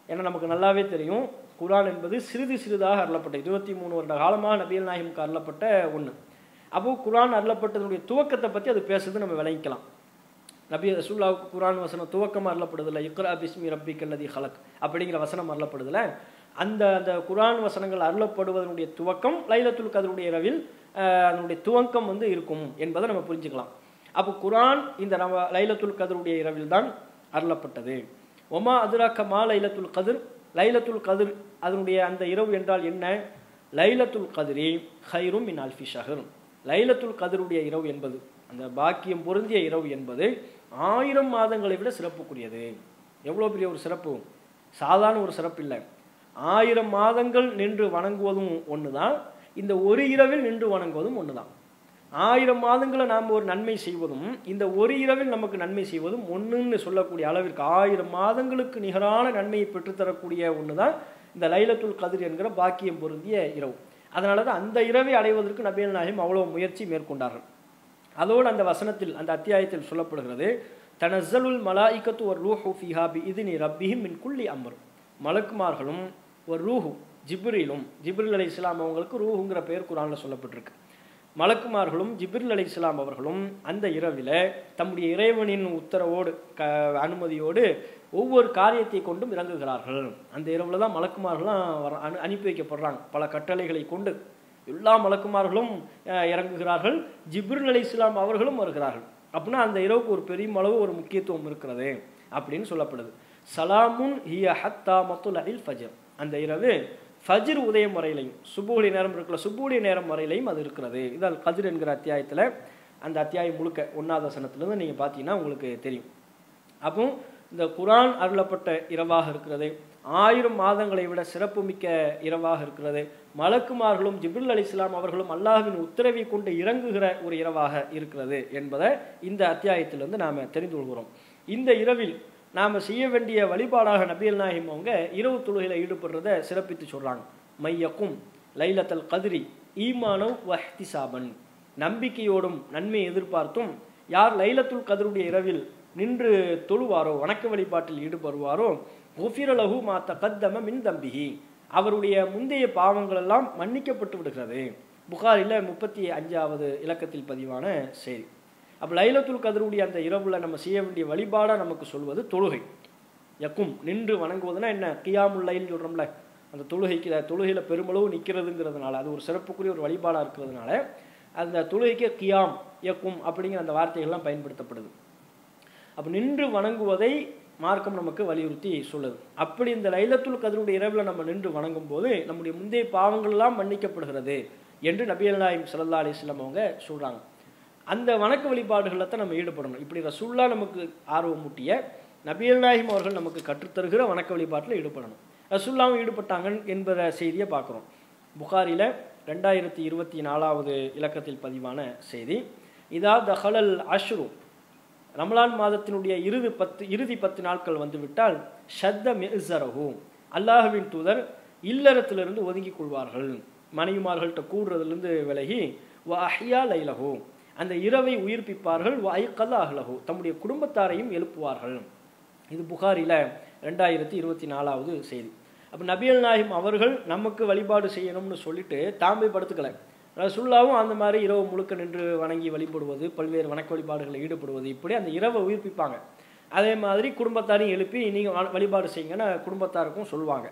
ஏன்னா நமக்கு நல்லாவே தெரியும் குரான் என்பது சிறிது சிறிதாக அருளப்பட்ட இருபத்தி மூணு வருட காலமாக நபியல் நாயமுக்கு அருளப்பட்ட ஒன்று அப்போ குரான் அருளப்பட்டதனுடைய துவக்கத்தை பற்றி அது பேசுறது நம்ம விளங்கிக்கலாம். நபி ரசூல்லாவுக்கு குரான் வசனம் துவக்கமாக அருளப்படுதில்ல இக்ரா பிஸ்மி ரப்பி கல்லதி ஹலக் அப்படிங்கிற வசனம் அருளப்படுதில்ல அந்த அந்த குரான் வசனங்கள் அருளப்படுவதனுடைய துவக்கம் லைலத்துல் கதருடைய இரவில் அதனுடைய துவக்கம் வந்து இருக்கும் என்பதை நம்ம புரிஞ்சுக்கலாம். அப்போ குரான் இந்த நம்ம லைலத்துல் கதருடைய இரவில் தான் அருளப்பட்டது. ஒமா அதுராக்க மா லைலத்துல் கதிர்? லைலத்துல் கதிர் அதனுடைய அந்த இரவு என்றால் என்ன? லைலத்துல் கதிரி ஹைரும் மின் அல்ஃபி ஷஹர் லைலத்துல் கதிருடைய இரவு என்பது அந்த பாக்கியம் பொருந்திய இரவு என்பது ஆயிரம் மாதங்களை விட சிறப்புக்குரியது. எவ்வளோ பெரிய ஒரு சிறப்பு? சாதாரண ஒரு சிறப்பு இல்லை. ஆயிரம் மாதங்கள் நின்று வணங்குவதும் ஒன்று தான் இந்த ஒரு இரவில் நின்று வணங்குவதும் ஒன்று தான் ஆயிரம் மாதங்களை நாம் ஒரு நன்மை செய்வதும் இந்த ஒரு இரவில் நமக்கு நன்மை செய்வதும் ஒன்றுன்னு சொல்லக்கூடிய அளவிற்கு ஆயிரம் மாதங்களுக்கு நிகரான நன்மையை பெற்றுத்தரக்கூடிய ஒன்று தான் இந்த லைலத்துல் கதிர் என்கிற பாக்கியம் பொருந்திய இரவு. அதனால தான் அந்த இரவை அடைவதற்கு நபியல் நாயம் அவ்வளோ முயற்சி மேற்கொண்டார்கள். அதோடு அந்த வசனத்தில் அந்த அத்தியாயத்தில் சொல்லப்படுகிறது தனசலுல் மலாயிக்கத்து ஒரு ரூஹு ஃபிஹாபி இது நீ ரப்பிஹிம் மின் குள்ளி அமர். மலக்குமார்களும் ஒரு ரூஹு ஜிப்ரிலும் ஜிப்ரில் அலி இஸ்லாம் அவங்களுக்கு ரூஹுங்கிற பெயர் குரானில் சொல்லப்பட்டிருக்கு. மலக்குமார்களும் ஜிப்ரில் அலி இஸ்லாம் அவர்களும் அந்த இரவில் தம்முடைய இறைவனின் உத்தரவோடு க அனுமதியோடு ஒவ்வொரு காரியத்தை கொண்டும் இறங்குகிறார்கள். அந்த இரவில் தான் மலக்குமார்கள்லாம் வர அனு அனுப்பி வைக்கப்படுறாங்க. பல கட்டளைகளை கொண்டு எல்லா மலக்குமார்களும் இறங்குகிறார்கள். ஜிப்ரில் அலி இஸ்லாம் அவர்களும் வருகிறார்கள். அப்படின்னா அந்த இரவுக்கு ஒரு பெரிய அளவு ஒரு முக்கியத்துவம் இருக்கிறது அப்படின்னு சொல்லப்படுது. சலாமுன் ஹிய ஹத்தா மத்துல் அலில் ஃபஜர். அந்த இரவு ஃபஜ்ர் உதயம் வரையிலையும் சுபூடைய நேரம் இருக்கல சுபூடைய நேரம் வரையிலையும் அது இருக்கிறது. இது அல் கதிர் என்கிற அத்தியாயத்தில் அந்த அத்தியாயம் முழுக்க ஒன்றாவது வசனத்துலேருந்து நீங்கள் பார்த்தீங்கன்னா உங்களுக்கு தெரியும். அப்போ இந்த குரான் அருளப்பட்ட இரவாக இருக்கிறது ஆயிரம் மாதங்களை விட சிறப்புமிக்க இரவாக இருக்கிறது. மலக்குமார்களும் ஜிபில் அலி இஸ்லாம் அவர்களும் அல்லாஹின் உத்தரவை கொண்டு இறங்குகிற ஒரு இரவாக இருக்கிறது என்பதை இந்த அத்தியாயத்திலிருந்து நாம் தெரிந்து கொள்கிறோம். இந்த இரவில் நாம் செய்ய வேண்டிய வழிபாடாக நபியல் நாயிம் அவங்க இரவு தொழுகையில் ஈடுபடுறத சிறப்பித்து சொல்கிறாங்க மையக்கும் லைலத்தல் கதிரி ஈமானவ் வஹ்திசாபன். நம்பிக்கையோடும் நன்மை எதிர்பார்த்தும் யார் லைலத்துல் கதருடைய இரவில் நின்று தொழுவாரோ வணக்க வழிபாட்டில் ஈடுபடுவாரோ ஒஃபிரலகு மாத்த கத்தம மின் தம்பிகி அவருடைய முந்தைய பாவங்கள் எல்லாம் மன்னிக்கப்பட்டு விடுகிறது. புகாரில் முப்பத்தி அஞ்சாவது இலக்கத்தில் பதிவான செய்தி. அப்போ லைலத்துல் கதருடைய அந்த இரவில் நம்ம செய்ய வேண்டிய வழிபாடாக நமக்கு சொல்வது தொழுகை. யக்கும் நின்று வணங்குவதுனா என்ன? கியாமுல்லைன்னு சொல்கிறோம்ல அந்த தொழுகைக்கு தொழுகையில் பெருமளவு நிற்கிறதுங்கிறதுனால அது ஒரு சிறப்புக்குரிய ஒரு வழிபாடாக இருக்கிறதுனால அந்த தொழுகைக்கு கியாம் யக்கும் அப்படிங்கிற அந்த வார்த்தைகள்லாம் பயன்படுத்தப்படுது. அப்போ நின்று வணங்குவதை மார்க்கம் நமக்கு வலியுறுத்தி சொல்லுது. அப்படி இந்த லைலத்துல் கதருடைய இரவில் நம்ம நின்று வணங்கும் போது நம்முடைய முந்தைய பாவங்கள்லாம் மன்னிக்கப்படுகிறது என்று நபியல் நாயம் சல்லா அலிஸ்லாம் அவங்க சொல்கிறாங்க அந்த வணக்க வழிபாடுகளில் தான் நம்ம ஈடுபடணும். இப்படி ரசுல்லா நமக்கு ஆர்வமூட்டிய நபியல் நாயிம் அவர்கள் நமக்கு கற்றுத்தருகிற வணக்க வழிபாட்டில் ஈடுபடணும். ரசுல்லாவும் ஈடுபட்டாங்க என்பத செய்தியை பார்க்குறோம். புகாரில் ரெண்டாயிரத்தி இருபத்தி நாலாவது இலக்கத்தில் பதிவான செய்தி. இதா தஹலல் அஷ்ரு. ரமலான் மாதத்தினுடைய இறுதி பத்து இறுதி பத்து நாட்கள் வந்துவிட்டால் ஷத்த மிசரஹு அல்லாஹுவின் தூதர் இல்லறத்திலிருந்து ஒதுங்கிக் கொள்வார்கள். மனைவிமார்கள்ட்ட கூடுறதுலேருந்து விலகி வ அஹ்யா லைலஹு. அந்த இரவை உயிர்ப்பிப்பார்கள் வ ஐக்கல்லா அஹ்லஹு. தம்முடைய குடும்பத்தாரையும் எழுப்புவார்கள். இது புகாரில் ரெண்டாயிரத்தி இருபத்தி நாலாவது செய்தி. அப்போ நபியல் நாயிம் அவர்கள் நமக்கு வழிபாடு செய்யணும்னு சொல்லிட்டு தாம்பை படுத்துக்கலை ரசுல்லாவும் அந்த மாதிரி இரவு முழுக்க நின்று வணங்கி வழிபடுவது பல்வேறு வணக்க வழிபாடுகளில் ஈடுபடுவது இப்படி அந்த இரவை உயிர்ப்பிப்பாங்க. அதே மாதிரி குடும்பத்தாரையும் எழுப்பி நீங்கள் வழிபாடு செய்யுங்கன்னு குடும்பத்தாருக்கும் சொல்லுவாங்க.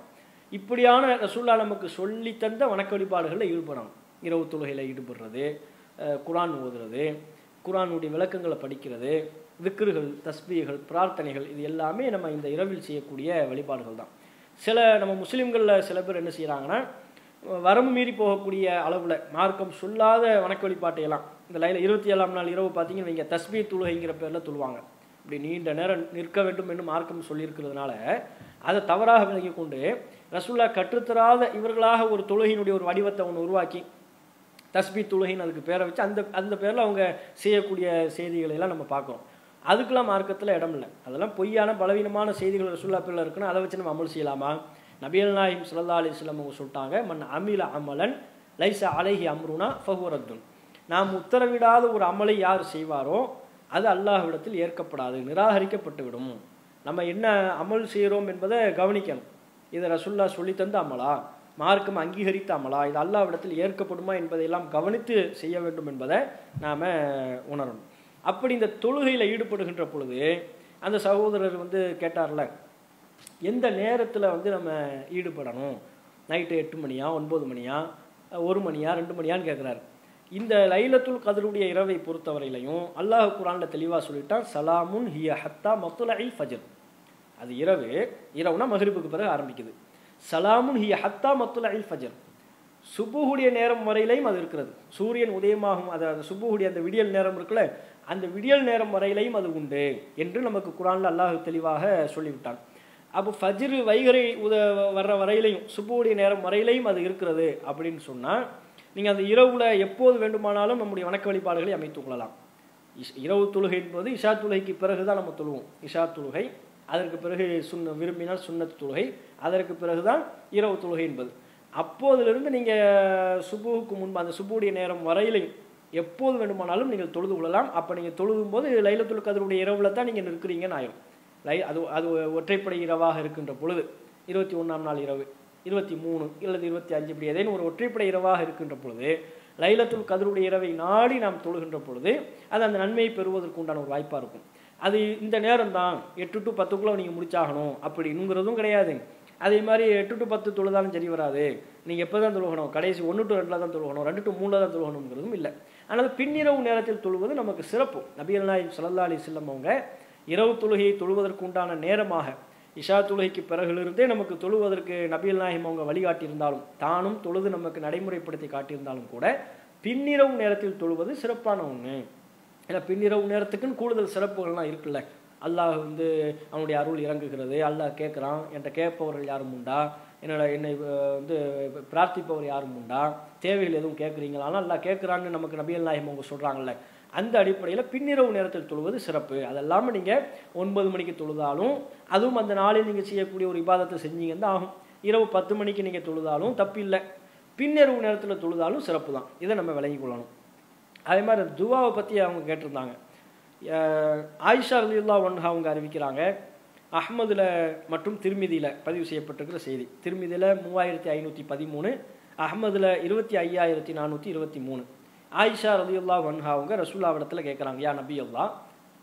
இப்படியான ரசுல்லா நமக்கு சொல்லி தந்த வணக்க வழிபாடுகளில் ஈடுபடணும். இரவு தொழுகையில் ஈடுபடுறது குரான் ஓதுறது குரானுடைய விளக்கங்களை படிக்கிறது விக்கிர்கள் தஸ்பீகள் பிரார்த்தனைகள் இது எல்லாமே நம்ம இந்த இரவில் செய்யக்கூடிய வழிபாடுகள் தான். சில நம்ம முஸ்லீம்களில் சில பேர் என்ன செய்கிறாங்கன்னா வரம்பு மீறி போகக்கூடிய அளவில் மார்க்கம் சொல்லாத வணக்க வழிபாட்டையெல்லாம் இந்த லைல இருபத்தி ஏழாம் நாள் இரவு பார்த்தீங்கன்னு வைங்க தஸ்பீ தொழுகைங்கிற பேரில் தொழுவாங்க இப்படி நீண்ட நேரம் நிற்க வேண்டும் என்று மார்க்கம் சொல்லியிருக்கிறதுனால அதை தவறாக விலகி கொண்டு ரசுல்லா கற்றுத்தராத இவர்களாக ஒரு தொழுகையினுடைய ஒரு வடிவத்தை ஒன்று உருவாக்கி தஸ்பி தொழுகைன்னு அதுக்கு பேரை வச்சு அந்த அந்த பேரில் அவங்க செய்யக்கூடிய செய்திகளை எல்லாம் நம்ம பார்க்குறோம். அதுக்கெல்லாம் மார்க்கத்தில் இடம் இல்லை. அதெல்லாம் பொய்யான பலவீனமான செய்திகள் ரசுல்லா பேரில் இருக்குன்னு அதை வச்சு நம்ம அமல் செய்யலாமா? நபியல் நாயிம் சல்லா அலிஸ்லாம் அவங்க சொல்லிட்டாங்க மண் அமில அமலன் லைசா அலைஹி அம்ருனா ஃபஹூரத்துன் நாம் உத்தரவிடாத ஒரு அமலை யார் செய்வாரோ அது அல்லாஹ்விடத்தில் ஏற்கப்படாது நிராகரிக்கப்பட்டு விடும் நம்ம என்ன அமல் செய்கிறோம் என்பதை கவனிக்கணும். இதை ரசுல்லா சொல்லி தந்த அமலா? மார்க்கம் அங்கீகரித்த அமலா? இது அல்லாவிடத்தில் ஏற்கப்படுமா என்பதையெல்லாம் கவனித்து செய்ய வேண்டும் என்பதை நாம் உணரணும். அப்படி இந்த தொழுகையில் ஈடுபடுகின்ற பொழுது அந்த சகோதரர் வந்து கேட்டார்ல எந்த நேரத்தில் வந்து நம்ம ஈடுபடணும்? நைட்டு எட்டு மணியா ஒன்பது மணியா ஒரு மணியா ரெண்டு மணியான்னு கேட்குறாரு இந்த லைலத்துல் கதருடைய இரவை பொறுத்தவரையிலையும் அல்லாஹ் குரானில் தெளிவாக சொல்லிட்டான் சலாமுன் ஹிய ஹத்தா மத்துல் ஐ ஃபஜர். அது இரவு இரவுனா மஹரிப்புக்கு பிறகு ஆரம்பிக்குது. சலாமுன் ஹிய ஹத்தா மத்துல் ஐ ஃபஜர். சுபுகுடைய நேரம் வரையிலையும் அது இருக்கிறது. சூரியன் உதயமாகும் அது அந்த சுபுகுடைய அந்த விடியல் நேரம் இருக்குல்ல அந்த விடியல் நேரம் வரையிலையும் அது உண்டு என்று நமக்கு குரானில் அல்லாஹ் தெளிவாக சொல்லிவிட்டான். அப்போ ஃபஜ்ரு வைகரை உத வர்ற வரையிலையும் சுப்புடைய நேரம் வரையிலையும் அது இருக்கிறது அப்படின்னு சொன்னால் நீங்கள் அந்த இரவுல எப்போது வேண்டுமானாலும் நம்முடைய வணக்க வழிபாடுகளை அமைத்துக் கொள்ளலாம். இஷ் இரவு தொழுகை என்பது இஷா தொழுகைக்கு பிறகு தான் நம்ம தொழுவோம். இஷா தொழுகை அதற்கு பிறகு சுண்ண விரும்பினால் சுண்ணத் தொழுகை அதற்கு பிறகு தான் இரவு தொழுகை என்பது. அப்போதிலிருந்து நீங்கள் சுபுவுக்கு முன்பு அந்த சுபுடைய நேரம் வரையிலையும் எப்போது வேண்டுமானாலும் நீங்கள் தொழுது கொள்ளலாம். அப்போ நீங்கள் தொழுதும் போது கதருடைய இரவில் தான் நீங்கள் நிற்கிறீங்கன்னு ஆயிரும். லை அது அது ஒற்றைப்படை இரவாக இருக்கின்ற பொழுது இருபத்தி ஒன்றாம் நாள் இரவு இருபத்தி மூணு இல்லது இருபத்தி அஞ்சு இப்படி ஏதேனும் ஒரு ஒற்றைப்படை இரவாக இருக்கின்ற பொழுது லைலத்துல் கதருடைய இரவை நாடி நாம் தொழுகின்ற பொழுது அது அந்த நன்மையை பெறுவதற்கு உண்டான ஒரு வாய்ப்பாக இருக்கும். அது இந்த நேரம் தான் எட்டு டு பத்துக்குள்ளே நீங்கள் முடிச்சாகணும் அப்படின்னுங்கிறதும் கிடையாது. அதே மாதிரி எட்டு டு பத்து தொழுதாலும் சரி வராது. நீங்கள் எப்போ தான் தொழுகணும்? கடைசி ஒன்று டு ரெண்டில் தான் தொழுகணும் ரெண்டு டு மூணில் தான் தொழுகணுங்கிறதும் இல்லை. ஆனால் பின்னிரவு நேரத்தில் தொழுவது நமக்கு சிறப்பு. நபியல் நாயம் சல்லா அலி செல்லம் அவங்க இரவு தொழுகையை தொழுவதற்கு உண்டான நேரமாக இஷா தொழுகைக்கு பிறகிலிருந்தே நமக்கு தொழுவதற்கு நபியல் நாயகம் அவங்க வழிகாட்டியிருந்தாலும் தானும் தொழுது நமக்கு நடைமுறைப்படுத்தி காட்டியிருந்தாலும் கூட பின்னிரவு நேரத்தில் தொழுவது சிறப்பான ஒன்று ஏன்னா பின்னிரவு நேரத்துக்குன்னு கூடுதல் சிறப்புகள்லாம் இருக்குல்ல. அல்லாஹ் வந்து அவனுடைய அருள் இறங்குகிறது. அல்லாஹ் கேட்குறான் என்கிட்ட கேட்பவர்கள் யாரும் உண்டா? என்னோட என்னை வந்து பிரார்த்திப்பவர் யாரும் உண்டா? தேவைகள் எதுவும் கேட்குறீங்களா? ஆனால் அல்லாஹ் கேட்குறான்னு நமக்கு நபியல் நாயகம் அவங்க சொல்கிறாங்கல்ல அந்த அடிப்படையில் பின்னிரவு நேரத்தில் தொழுவது சிறப்பு. அதெல்லாமல் நீங்கள் ஒன்பது மணிக்கு தொழுதாலும் அதுவும் அந்த நாளில் நீங்கள் செய்யக்கூடிய ஒரு விவாதத்தை செஞ்சீங்கன்னு தான் ஆகும். இரவு பத்து மணிக்கு நீங்கள் தொழுதாலும் தப்பில்லை பின்னிரவு நேரத்தில் தொழுதாலும் சிறப்பு தான். இதை நம்ம விளங்கி கொள்ளணும். அதே மாதிரி துவாவை பற்றி அவங்க கேட்டிருந்தாங்க. ஆயிஷா ரலியல்லா ஒன்ஹா அவங்க அறிவிக்கிறாங்க அஹமதில் மற்றும் திருமிதியில் பதிவு செய்யப்பட்டிருக்கிற செய்தி. திருமிதியில் மூவாயிரத்தி ஐநூற்றி பதிமூணு அஹ்மதுல இருபத்தி ஐயாயிரத்தி நானூற்றி இருபத்தி மூணு. ஆயிஷா ரலியல்லா ஒன்ஹா அவங்க ரசூல்லாவிடத்தில் கேட்குறாங்க யா நபி அல்லா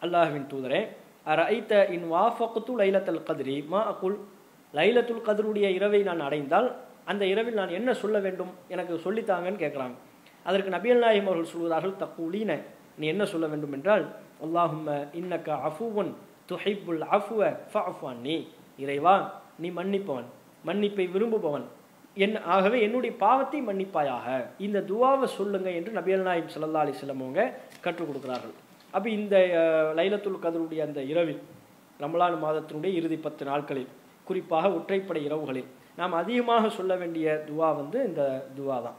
அல்லாஹ்வின் தூதரே அரைத்த இன் வாஃபகுத்து லைலத்தல் கதிரி மா அகுல் லைலத்துல் கதிருடைய இரவை நான் அடைந்தால் அந்த இரவில் நான் என்ன சொல்ல வேண்டும்? எனக்கு சொல்லித்தாங்கன்னு கேட்குறாங்க அதற்கு நபியல் நாயிம் அவர்கள் சொல்வதார்கள் தக்கூலீன நீ என்ன சொல்ல வேண்டும் என்றால் அல்லாஹும் இன்னக்க அஃபுவன் துஹைபுல் அஃபுவ ஃபஅஃபான் நீ இறைவா நீ மன்னிப்பவன் மன்னிப்பை விரும்புபவன். என் ஆகவே என்னுடைய பாவத்தை மன்னிப்பாயாக. இந்த துவாவை சொல்லுங்க என்று நபியல் நாயிம் சல்லா அலைஹி வஸல்லம் அவங்க கற்றுக் கொடுக்குறார்கள். அப்போ இந்த லைலத்துல் கதருடைய அந்த இரவில் ரமலான் மாதத்தினுடைய இறுதி பத்து நாட்களில் குறிப்பாக ஒற்றைப்படை இரவுகளில் நாம் அதிகமாக சொல்ல வேண்டிய துவா வந்து இந்த துவா தான்.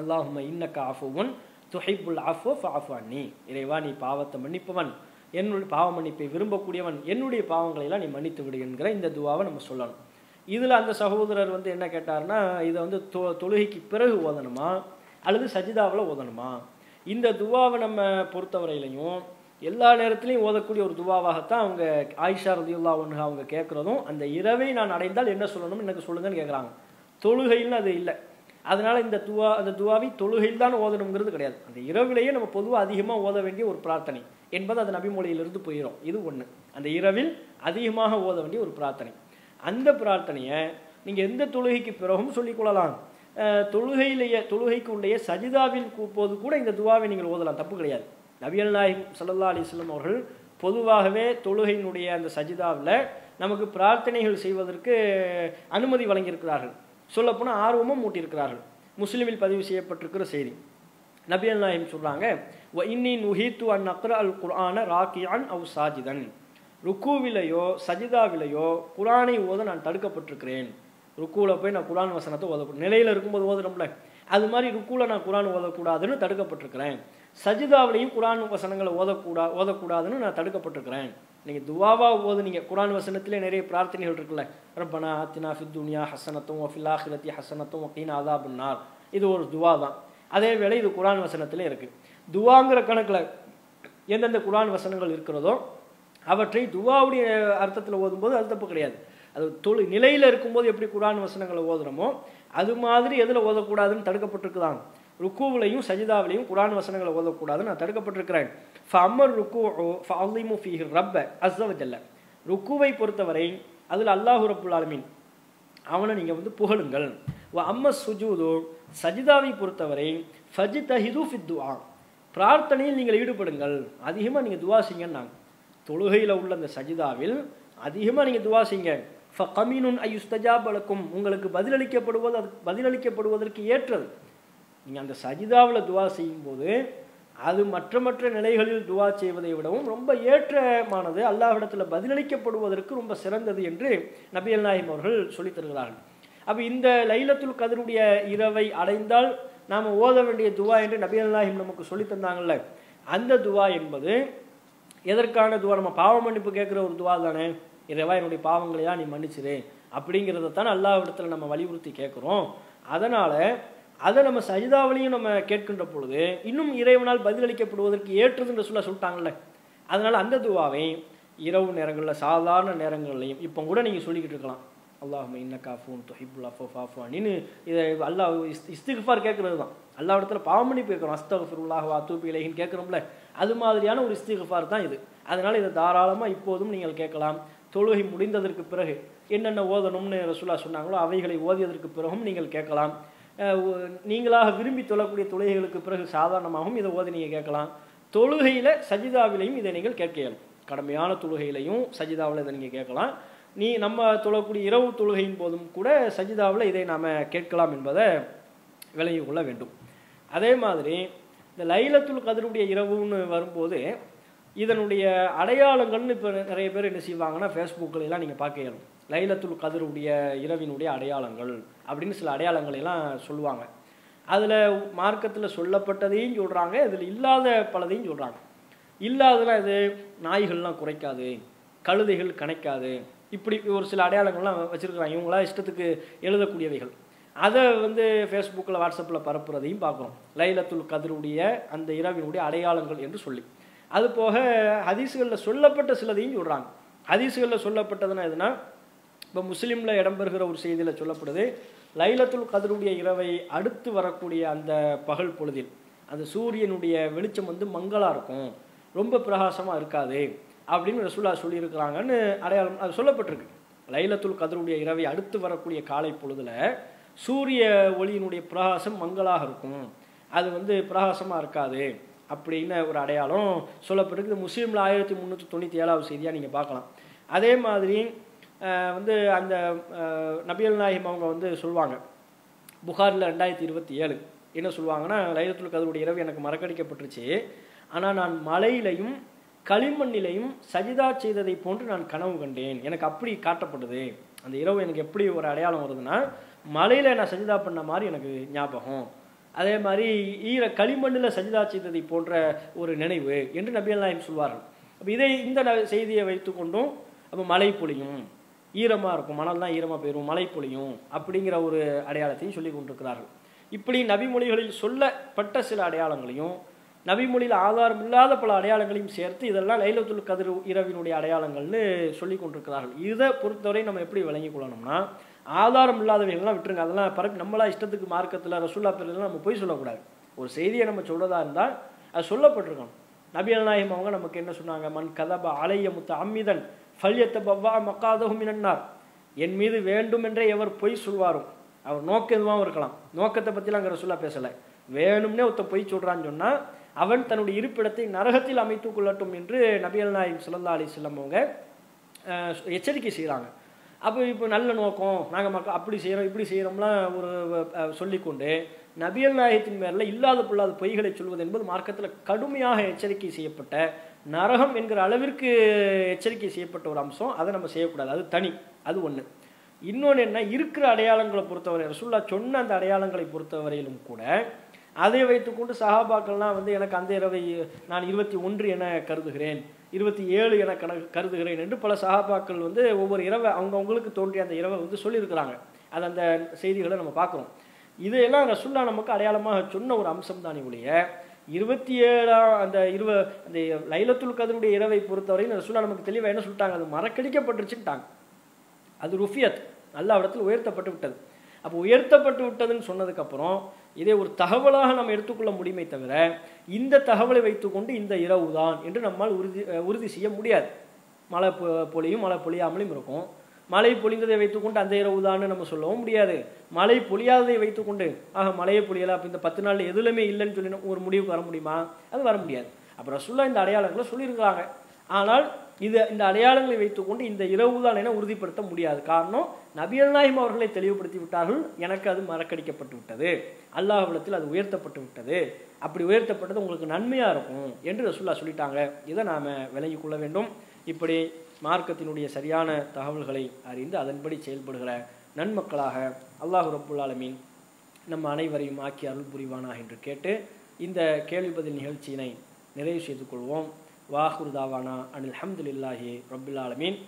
அல்லாஹும இன்னக்க ஆஃபுவன் துஹைபுல் ஆஃபோ ஃபாஃபா நீ இறைவா நீ பாவத்தை மன்னிப்பவன். என்னுடைய பாவ மன்னிப்பை விரும்பக்கூடியவன். என்னுடைய பாவங்களை எல்லாம் நீ மன்னித்து விடு என்கிற இந்த துவாவை நம்ம சொல்லணும். இதில் அந்த சகோதரர் வந்து என்ன கேட்டார்னா இதை வந்து தொ தொழுகைக்கு பிறகு ஓதணுமா? அல்லது சஜிதாவில் ஓதணுமா? இந்த துவாவை நம்ம பொறுத்தவரையிலையும் எல்லா நேரத்திலையும் ஓதக்கூடிய ஒரு துவாவாகத்தான் அவங்க ஆயிஷா ரதியுல்லா ஒன்று அவங்க கேட்குறதும் அந்த இரவை நான் அடைந்தால் என்ன சொல்லணும் எனக்கு சொல்லுங்கன்னு கேட்குறாங்க தொழுகைன்னு அது இல்லை. அதனால் இந்த துவா அந்த துவாவை தொழுகையில் தான் ஓதணுங்கிறது கிடையாது. அந்த இரவிலேயே நம்ம பொதுவாக அதிகமாக ஓத வேண்டிய ஒரு பிரார்த்தனை என்பது அது நபிமொழியிலிருந்து போயிடும் இது ஒன்று அந்த இரவில் அதிகமாக ஓத வேண்டிய ஒரு பிரார்த்தனை. அந்த பிரார்த்தனையை நீங்கள் எந்த தொழுகைக்கு பிறகும் சொல்லிக்கொள்ளலாம் தொழுகையிலேயே தொழுகைக்கு உண்டைய சஜிதாவில் போது கூட இந்த துவாவை நீங்கள் ஓதலாம். தப்பு கிடையாது. நபியல் நாயகம் சல்லல்லா அலிஸ்லம் அவர்கள் பொதுவாகவே தொழுகையினுடைய அந்த சஜிதாவில் நமக்கு பிரார்த்தனைகள் செய்வதற்கு அனுமதி வழங்கியிருக்கிறார்கள். சொல்லப்போனால் ஆர்வமும் மூட்டியிருக்கிறார்கள். முஸ்லீமில் பதிவு செய்யப்பட்டிருக்கிற செய்தி. நபியல் நாயம் சொல்கிறாங்க இன்னி நுஹீத்து அன் அக்ர அல் குர்ஆன ராக்கியான் அவ் சாஜிதன். ருக்குவிலையோ சஜிதாவிலையோ குரானை ஓத நான் தடுக்கப்பட்டிருக்கிறேன். ருக்குவில் போய் நான் குரான் வசனத்தை ஓத நிலையில் இருக்கும்போது ஓதுறோம்ல அது மாதிரி ருக்குவில் நான் குரான் ஓதக்கூடாதுன்னு தடுக்கப்பட்டிருக்கிறேன். சஜிதாவிலையும் குரான் வசனங்களை ஓதக்கூடா ஓதக்கூடாதுன்னு நான் தடுக்கப்பட்டிருக்கிறேன். நீங்கள் துவாவாக ஓதுனீங்க. குரான் வசனத்திலே நிறைய பிரார்த்தனைகள் இருக்குல்ல. ரப்பனா அத்தினா ஃபித்துனியா ஹசனத்தும் வஃபில் ஆஹிரத்தி ஹசனத்தும் வக்கீனா அதாபுன்னார். இது ஒரு துவா தான். அதே வேளை இது குரான் வசனத்திலே இருக்குது துவாங்கிற கணக்கில் எந்தெந்த குரான் வசனங்கள் இருக்கிறதோ அவற்றை துவாவுடைய அர்த்தத்தில் ஓதும்போது அது தப்பு கிடையாது. அது தொழு நிலையில் இருக்கும்போது எப்படி குரான் வசனங்களை ஓதுறோமோ அது மாதிரி எதில் ஓதக்கூடாதுன்னு தடுக்கப்பட்டிருக்குதான். ருக்குவிலையும் சஜிதாவிலையும் குரான் வசனங்களை ஓதக்கூடாதுன்னு நான் தடுக்கப்பட்டிருக்கிறேன். ஃபம்மர் ருக்கு ஃபஅலிமு ஃபீஹி ரப்ப அஸ்ஸவஜல்ல ருக்குவை பொறுத்தவரை அதில் அல்லாஹு ரப்புல் ஆலமீன் அவனை நீங்கள் வந்து புகழுங்கள். அம்ம சுஜூது சஜிதாவை பொறுத்தவரை ஃபஜி தஹிது ஃபித் பிரார்த்தனையில் நீங்கள் ஈடுபடுங்கள். அதிகமாக நீங்கள் துவா செய்யுங்கன்னாங்க. தொழுகையில் உள்ள அந்த சஜிதாவில் அதிகமாக நீங்கள் துவா செய்யுங்க. ஃப கமீனுன் ஐயுஸ்தஜாப் அலக்கும் உங்களுக்கு பதிலளிக்கப்படுவது அது பதிலளிக்கப்படுவதற்கு ஏற்றது. நீங்கள் அந்த சஜிதாவில் துவா செய்யும்போது அது மற்ற மற்ற நிலைகளில் துவா செய்வதை விடவும் ரொம்ப ஏற்றமானது அல்லாஹிடத்தில் பதிலளிக்கப்படுவதற்கு ரொம்ப சிறந்தது என்று நபியல் நாயிம் அவர்கள் சொல்லித் தருகிறார்கள். அப்போ இந்த லைலத்துல் கதருடைய இரவை அடைந்தால் நாம் ஓத வேண்டிய துவா என்று நபியல் நாயிம் நமக்கு சொல்லி தந்தாங்கல்ல. அந்த துவா என்பது எதற்கான துவா? நம்ம பாவ மன்னிப்பு கேட்குற ஒரு துவா தானே. இறைவா என்னுடைய பாவங்களையா நீ மன்னிச்சிரு. அப்படிங்கிறத தான் அல்லாஹ்விடத்தில் நம்ம வலியுறுத்தி கேட்குறோம். அதனால் அதை நம்ம சஜிதாவிலையும் நம்ம கேட்கின்ற பொழுது இன்னும் இறைவனால் பதிலளிக்கப்படுவதற்கு ஏற்றதுன்ற சொல்ல சொல்லிட்டாங்கல்ல. அதனால் அந்த துவாவை இரவு நேரங்களில் சாதாரண நேரங்கள்லையும் இப்போ கூட நீங்கள் சொல்லிக்கிட்டு இருக்கலாம். அல்லாஹ் இன்னக்கா ஃபோன் தொஹிபுல் அஃபோ ஃபாஃபானின்னு இதை அல்லாஹ் இஸ் இஸ்திஃபார் கேட்குறது தான் அல்லா இடத்துல பாவமணி கேட்குறோம் அஸ்தகுல்லாஹ் தூப்பி இலைகின்னு கேட்குறோம்ல அது மாதிரியான ஒரு இஸ்திகஃபார் தான் இது. அதனால் இதை தாராளமாக இப்போதும் நீங்கள் கேட்கலாம். தொழுகை முடிந்ததற்கு பிறகு என்னென்ன ஓதணும்னு ரசூலா சொன்னாங்களோ அவைகளை ஓதியதற்கு பிறகும் நீங்கள் கேட்கலாம். நீங்களாக விரும்பி தொழக்கூடிய தொழுகைகளுக்கு பிறகு சாதாரணமாகவும் இதை ஓதி நீங்கள் கேட்கலாம். தொழுகையில் சஜிதாவிலையும் இதை நீங்கள் கேட்க இயலும். கடமையான தொழுகையிலையும் சஜிதாவில் இதை நீங்கள் கேட்கலாம். நீ நம்ம தொழக்கூடிய இரவு தொழுகையின் போதும் கூட சஜிதாவில் இதை நாம் கேட்கலாம் என்பதை விளங்கிக் கொள்ள வேண்டும். அதே மாதிரி இந்த லைலத்துல் கதிருடைய இரவுன்னு வரும்போது இதனுடைய அடையாளங்கள்னு இப்போ நிறைய பேர் என்ன செய்வாங்கன்னா ஃபேஸ்புக்கில் எல்லாம் நீங்கள் பார்க்க இயலும். லைலத்துல் கதிருடைய இரவினுடைய அடையாளங்கள் அப்படின்னு சில அடையாளங்களெல்லாம் சொல்லுவாங்க. அதில் மார்க்கத்தில் சொல்லப்பட்டதையும் சொல்கிறாங்க இதில் இல்லாத பலதையும் சொல்கிறாங்க இல்லாதெல்லாம் இது நாய்கள்லாம் குறைக்காது கழுதைகள் கணைக்காது இப்படி ஒரு சில அடையாளங்கள்லாம் வச்சுருக்குறாங்க. இவங்களாம் இஷ்டத்துக்கு எழுதக்கூடியவைகள். அதை வந்து ஃபேஸ்புக்கில் வாட்ஸ்அப்பில் பரப்புறதையும் பார்க்குறோம். லைலத்துல் கதருடைய அந்த இரவினுடைய அடையாளங்கள் என்று சொல்லி. அது போக ஹதீஸுகளில் சொல்லப்பட்ட சிலதையும் சொல்கிறாங்க ஹதீஸுகளில் சொல்லப்பட்டதுன்னா எதுனா இப்போ முஸ்லீமில் இடம்பெறுகிற ஒரு செய்தியில் சொல்லப்படுது லைலத்துல் கதருடைய இரவை அடுத்து வரக்கூடிய அந்த பகல் பொழுதில் அந்த சூரியனுடைய வெளிச்சம் வந்து மங்களாக இருக்கும் ரொம்ப பிரகாசமாக இருக்காது அப்படின்னு ரசூல்லா சொல்லியிருக்கிறாங்கன்னு அடையாளம் அது சொல்லப்பட்டிருக்கு. லைலத்துல் கதருடைய இரவை அடுத்து வரக்கூடிய காலை பொழுதில் சூரிய ஒளியினுடைய பிரகாசம் மங்களாக இருக்கும். அது வந்து பிரகாசமாக இருக்காது அப்படின்னு ஒரு அடையாளம் சொல்லப்பட்டிருக்கு முஸ்லீமில் ஆயிரத்தி முந்நூற்றி தொண்ணூற்றி ஏழாவது செய்தியாக நீங்கள் பார்க்கலாம். அதே மாதிரி வந்து அந்த நபியல் நாயகம் அவங்க வந்து சொல்லுவாங்க புகாரில் ரெண்டாயிரத்தி இருபத்தி ஏழு. என்ன சொல்லுவாங்கன்னா லைலத்துல் கதருடைய இரவு எனக்கு மறக்கடிக்கப்பட்டுருச்சு. ஆனால் நான் மலையிலையும் களிமண்ணிலையும் சஜிதா செய்ததை போன்று நான் கனவு கண்டேன். எனக்கு அப்படி காட்டப்படுது அந்த இரவு எனக்கு எப்படி ஒரு அடையாளம் வருதுன்னா மலையில் நான் சஜிதா பண்ண மாதிரி எனக்கு ஞாபகம். அதே மாதிரி ஈர களிமண்ணில் சஜிதா செய்ததை போன்ற ஒரு நினைவு என்று நபியல் நாயம் சொல்வார்கள். அப்போ இதை இந்த ந- செய்தியை வைத்துக்கொண்டும் அப்போ மழை பொழியும். ஈரமாக இருக்கும் மணல் தான் ஈரமாக போயிடும் மழை பொழியும் அப்படிங்கிற ஒரு அடையாளத்தையும் சொல்லி கொண்டிருக்கிறார்கள். இப்படி நபிமொழிகளில் சொல்லப்பட்ட சில அடையாளங்களையும் நபிமொழியில் ஆதாரம் இல்லாத பல அடையாளங்களையும் சேர்த்து இதெல்லாம் லைலத்துல் கதிர் இரவினுடைய அடையாளங்கள்னு சொல்லி கொண்டிருக்கிறார்கள். இதை பொறுத்தவரை நம்ம எப்படி விளங்கிக் கொள்ளணும்னா ஆதாரம் இல்லாதவைகள்லாம் விட்டுருங்க. அதெல்லாம் பரப்பி நம்மளா இஷ்டத்துக்கு மார்க்கத்தில் ரசூல்லா பேரில் நம்ம போய் சொல்லக்கூடாது. ஒரு செய்தியை நம்ம சொல்கிறதா இருந்தால் அது சொல்லப்பட்டிருக்கணும். நபி நாயகம் அவங்க நமக்கு என்ன சொன்னாங்க? மண் கதப அலைய முத்த அம்மிதன் ஃபல்யத்த பவ்வா மக்காதகும் மினன்னார். என் மீது வேண்டுமென்றே எவர் பொய் சொல்வாரும் அவர் நோக்கம் எதுவாகவும் இருக்கலாம். நோக்கத்தை பற்றிலாம் அங்கே ரசூல்லா பேசலை. வேணும்னே ஒருத்த பொய் சொல்கிறான்னு சொன்னால் அவன் தன்னுடைய இருப்பிடத்தை நரகத்தில் அமைத்துக் கொள்ளட்டும் என்று நபியல் நாயகம் ஸல்லல்லாஹு சிலம்பவங்க அவங்க எச்சரிக்கை செய்கிறாங்க அப்போ இப்போ நல்ல நோக்கம் நாங்கள் மக்கள் அப்படி செய்கிறோம் இப்படி செய்கிறோம்லாம் ஒரு சொல்லிக்கொண்டு நபியல் நாயகத்தின் மேல இல்லாத பொல்லாத பொய்களை சொல்வது என்பது மார்க்கத்தில் கடுமையாக எச்சரிக்கை செய்யப்பட்ட நரகம் என்கிற அளவிற்கு எச்சரிக்கை செய்யப்பட்ட ஒரு அம்சம். அதை நம்ம செய்யக்கூடாது. அது தனி. அது ஒன்று இன்னொன்று என்ன? இருக்கிற அடையாளங்களை பொறுத்தவரை ரசுல்லா சொன்ன அந்த அடையாளங்களை பொறுத்தவரையிலும் கூட அதை வைத்துக்கொண்டு சஹாபாக்கள்லாம் வந்து எனக்கு அந்த இரவை நான் இருபத்தி ஒன்று என கருதுகிறேன் இருபத்தி ஏழு என கண கருதுகிறேன் என்று பல சகாபாக்கள் வந்து ஒவ்வொரு இரவை அவங்கவுங்களுக்கு தோன்றிய அந்த இரவை வந்து சொல்லியிருக்கிறாங்க. அது அந்த செய்திகளை நம்ம பார்க்குறோம். இதையெல்லாம் ரசுல்லா நமக்கு அடையாளமாக சொன்ன ஒரு அம்சம் தானே ஒழிய இருபத்தி ஏழாம் அந்த இருவ அந்த லைலத்துல் கதருடைய இரவை பொறுத்தவரையும் ரசுல்லா நமக்கு தெளிவாக என்ன சொல்லிட்டாங்க? அது மறக்கடிக்கப்பட்டுருச்சுட்டாங்க அது ருஃபியத் நல்ல இடத்தில் உயர்த்தப்பட்டு விட்டது. அப்போ உயர்த்தப்பட்டு விட்டதுன்னு சொன்னதுக்கப்புறம் இதை ஒரு தகவலாக நம்ம எடுத்துக்கொள்ள முடியுமே தவிர இந்த தகவலை வைத்துக்கொண்டு இந்த இரவு தான் என்று நம்மால் உறுதி உறுதி செய்ய முடியாது. மழை பொ- பொழியும் மழை பொழியாமலும் இருக்கும். மழை பொழிந்ததை வைத்துக்கொண்டு அந்த இரவு தான் நம்ம சொல்லவும் முடியாது. மழை பொழியாததை வைத்துக்கொண்டு ஆக மழையை பொழியல அப்போ இந்த பத்து நாள் எதுலையுமே இல்லைன்னு சொல்லி ஒரு முடிவுக்கு வர முடியுமா? அது வர முடியாது. அப்புறம் ரசுல்லா இந்த அடையாளங்களை சொல்லியிருக்காங்க ஆனால் இது இந்த அடையாளங்களை வைத்துக்கொண்டு இந்த இரவு தான் என உறுதிப்படுத்த முடியாது. காரணம் நபியல் நாயிம் அவர்களை தெளிவுபடுத்தி விட்டார்கள். எனக்கு அது மறக்கடிக்கப்பட்டு விட்டது. அல்லாஹ்விடத்தில் அது உயர்த்தப்பட்டு விட்டது. அப்படி உயர்த்தப்பட்டது உங்களுக்கு நன்மையாக இருக்கும் என்று ரசூல்லா சொல்லிட்டாங்க. இதை நாம் விளங்கிக் கொள்ள வேண்டும். இப்படி மார்க்கத்தினுடைய சரியான தகவல்களை அறிந்து அதன்படி செயல்படுகிற நன்மக்களாக அல்லாஹு ரப்புல் ஆலமீன் நம்ம அனைவரையும் ஆக்கி அருள் புரிவானா என்று கேட்டு இந்த கேள்வி பதில் நிகழ்ச்சியினை நிறைவு செய்து கொள்வோம். வாஹுர்தாவானா அனில் அஹமதுல்லாஹி ரபுல்லாலமீன்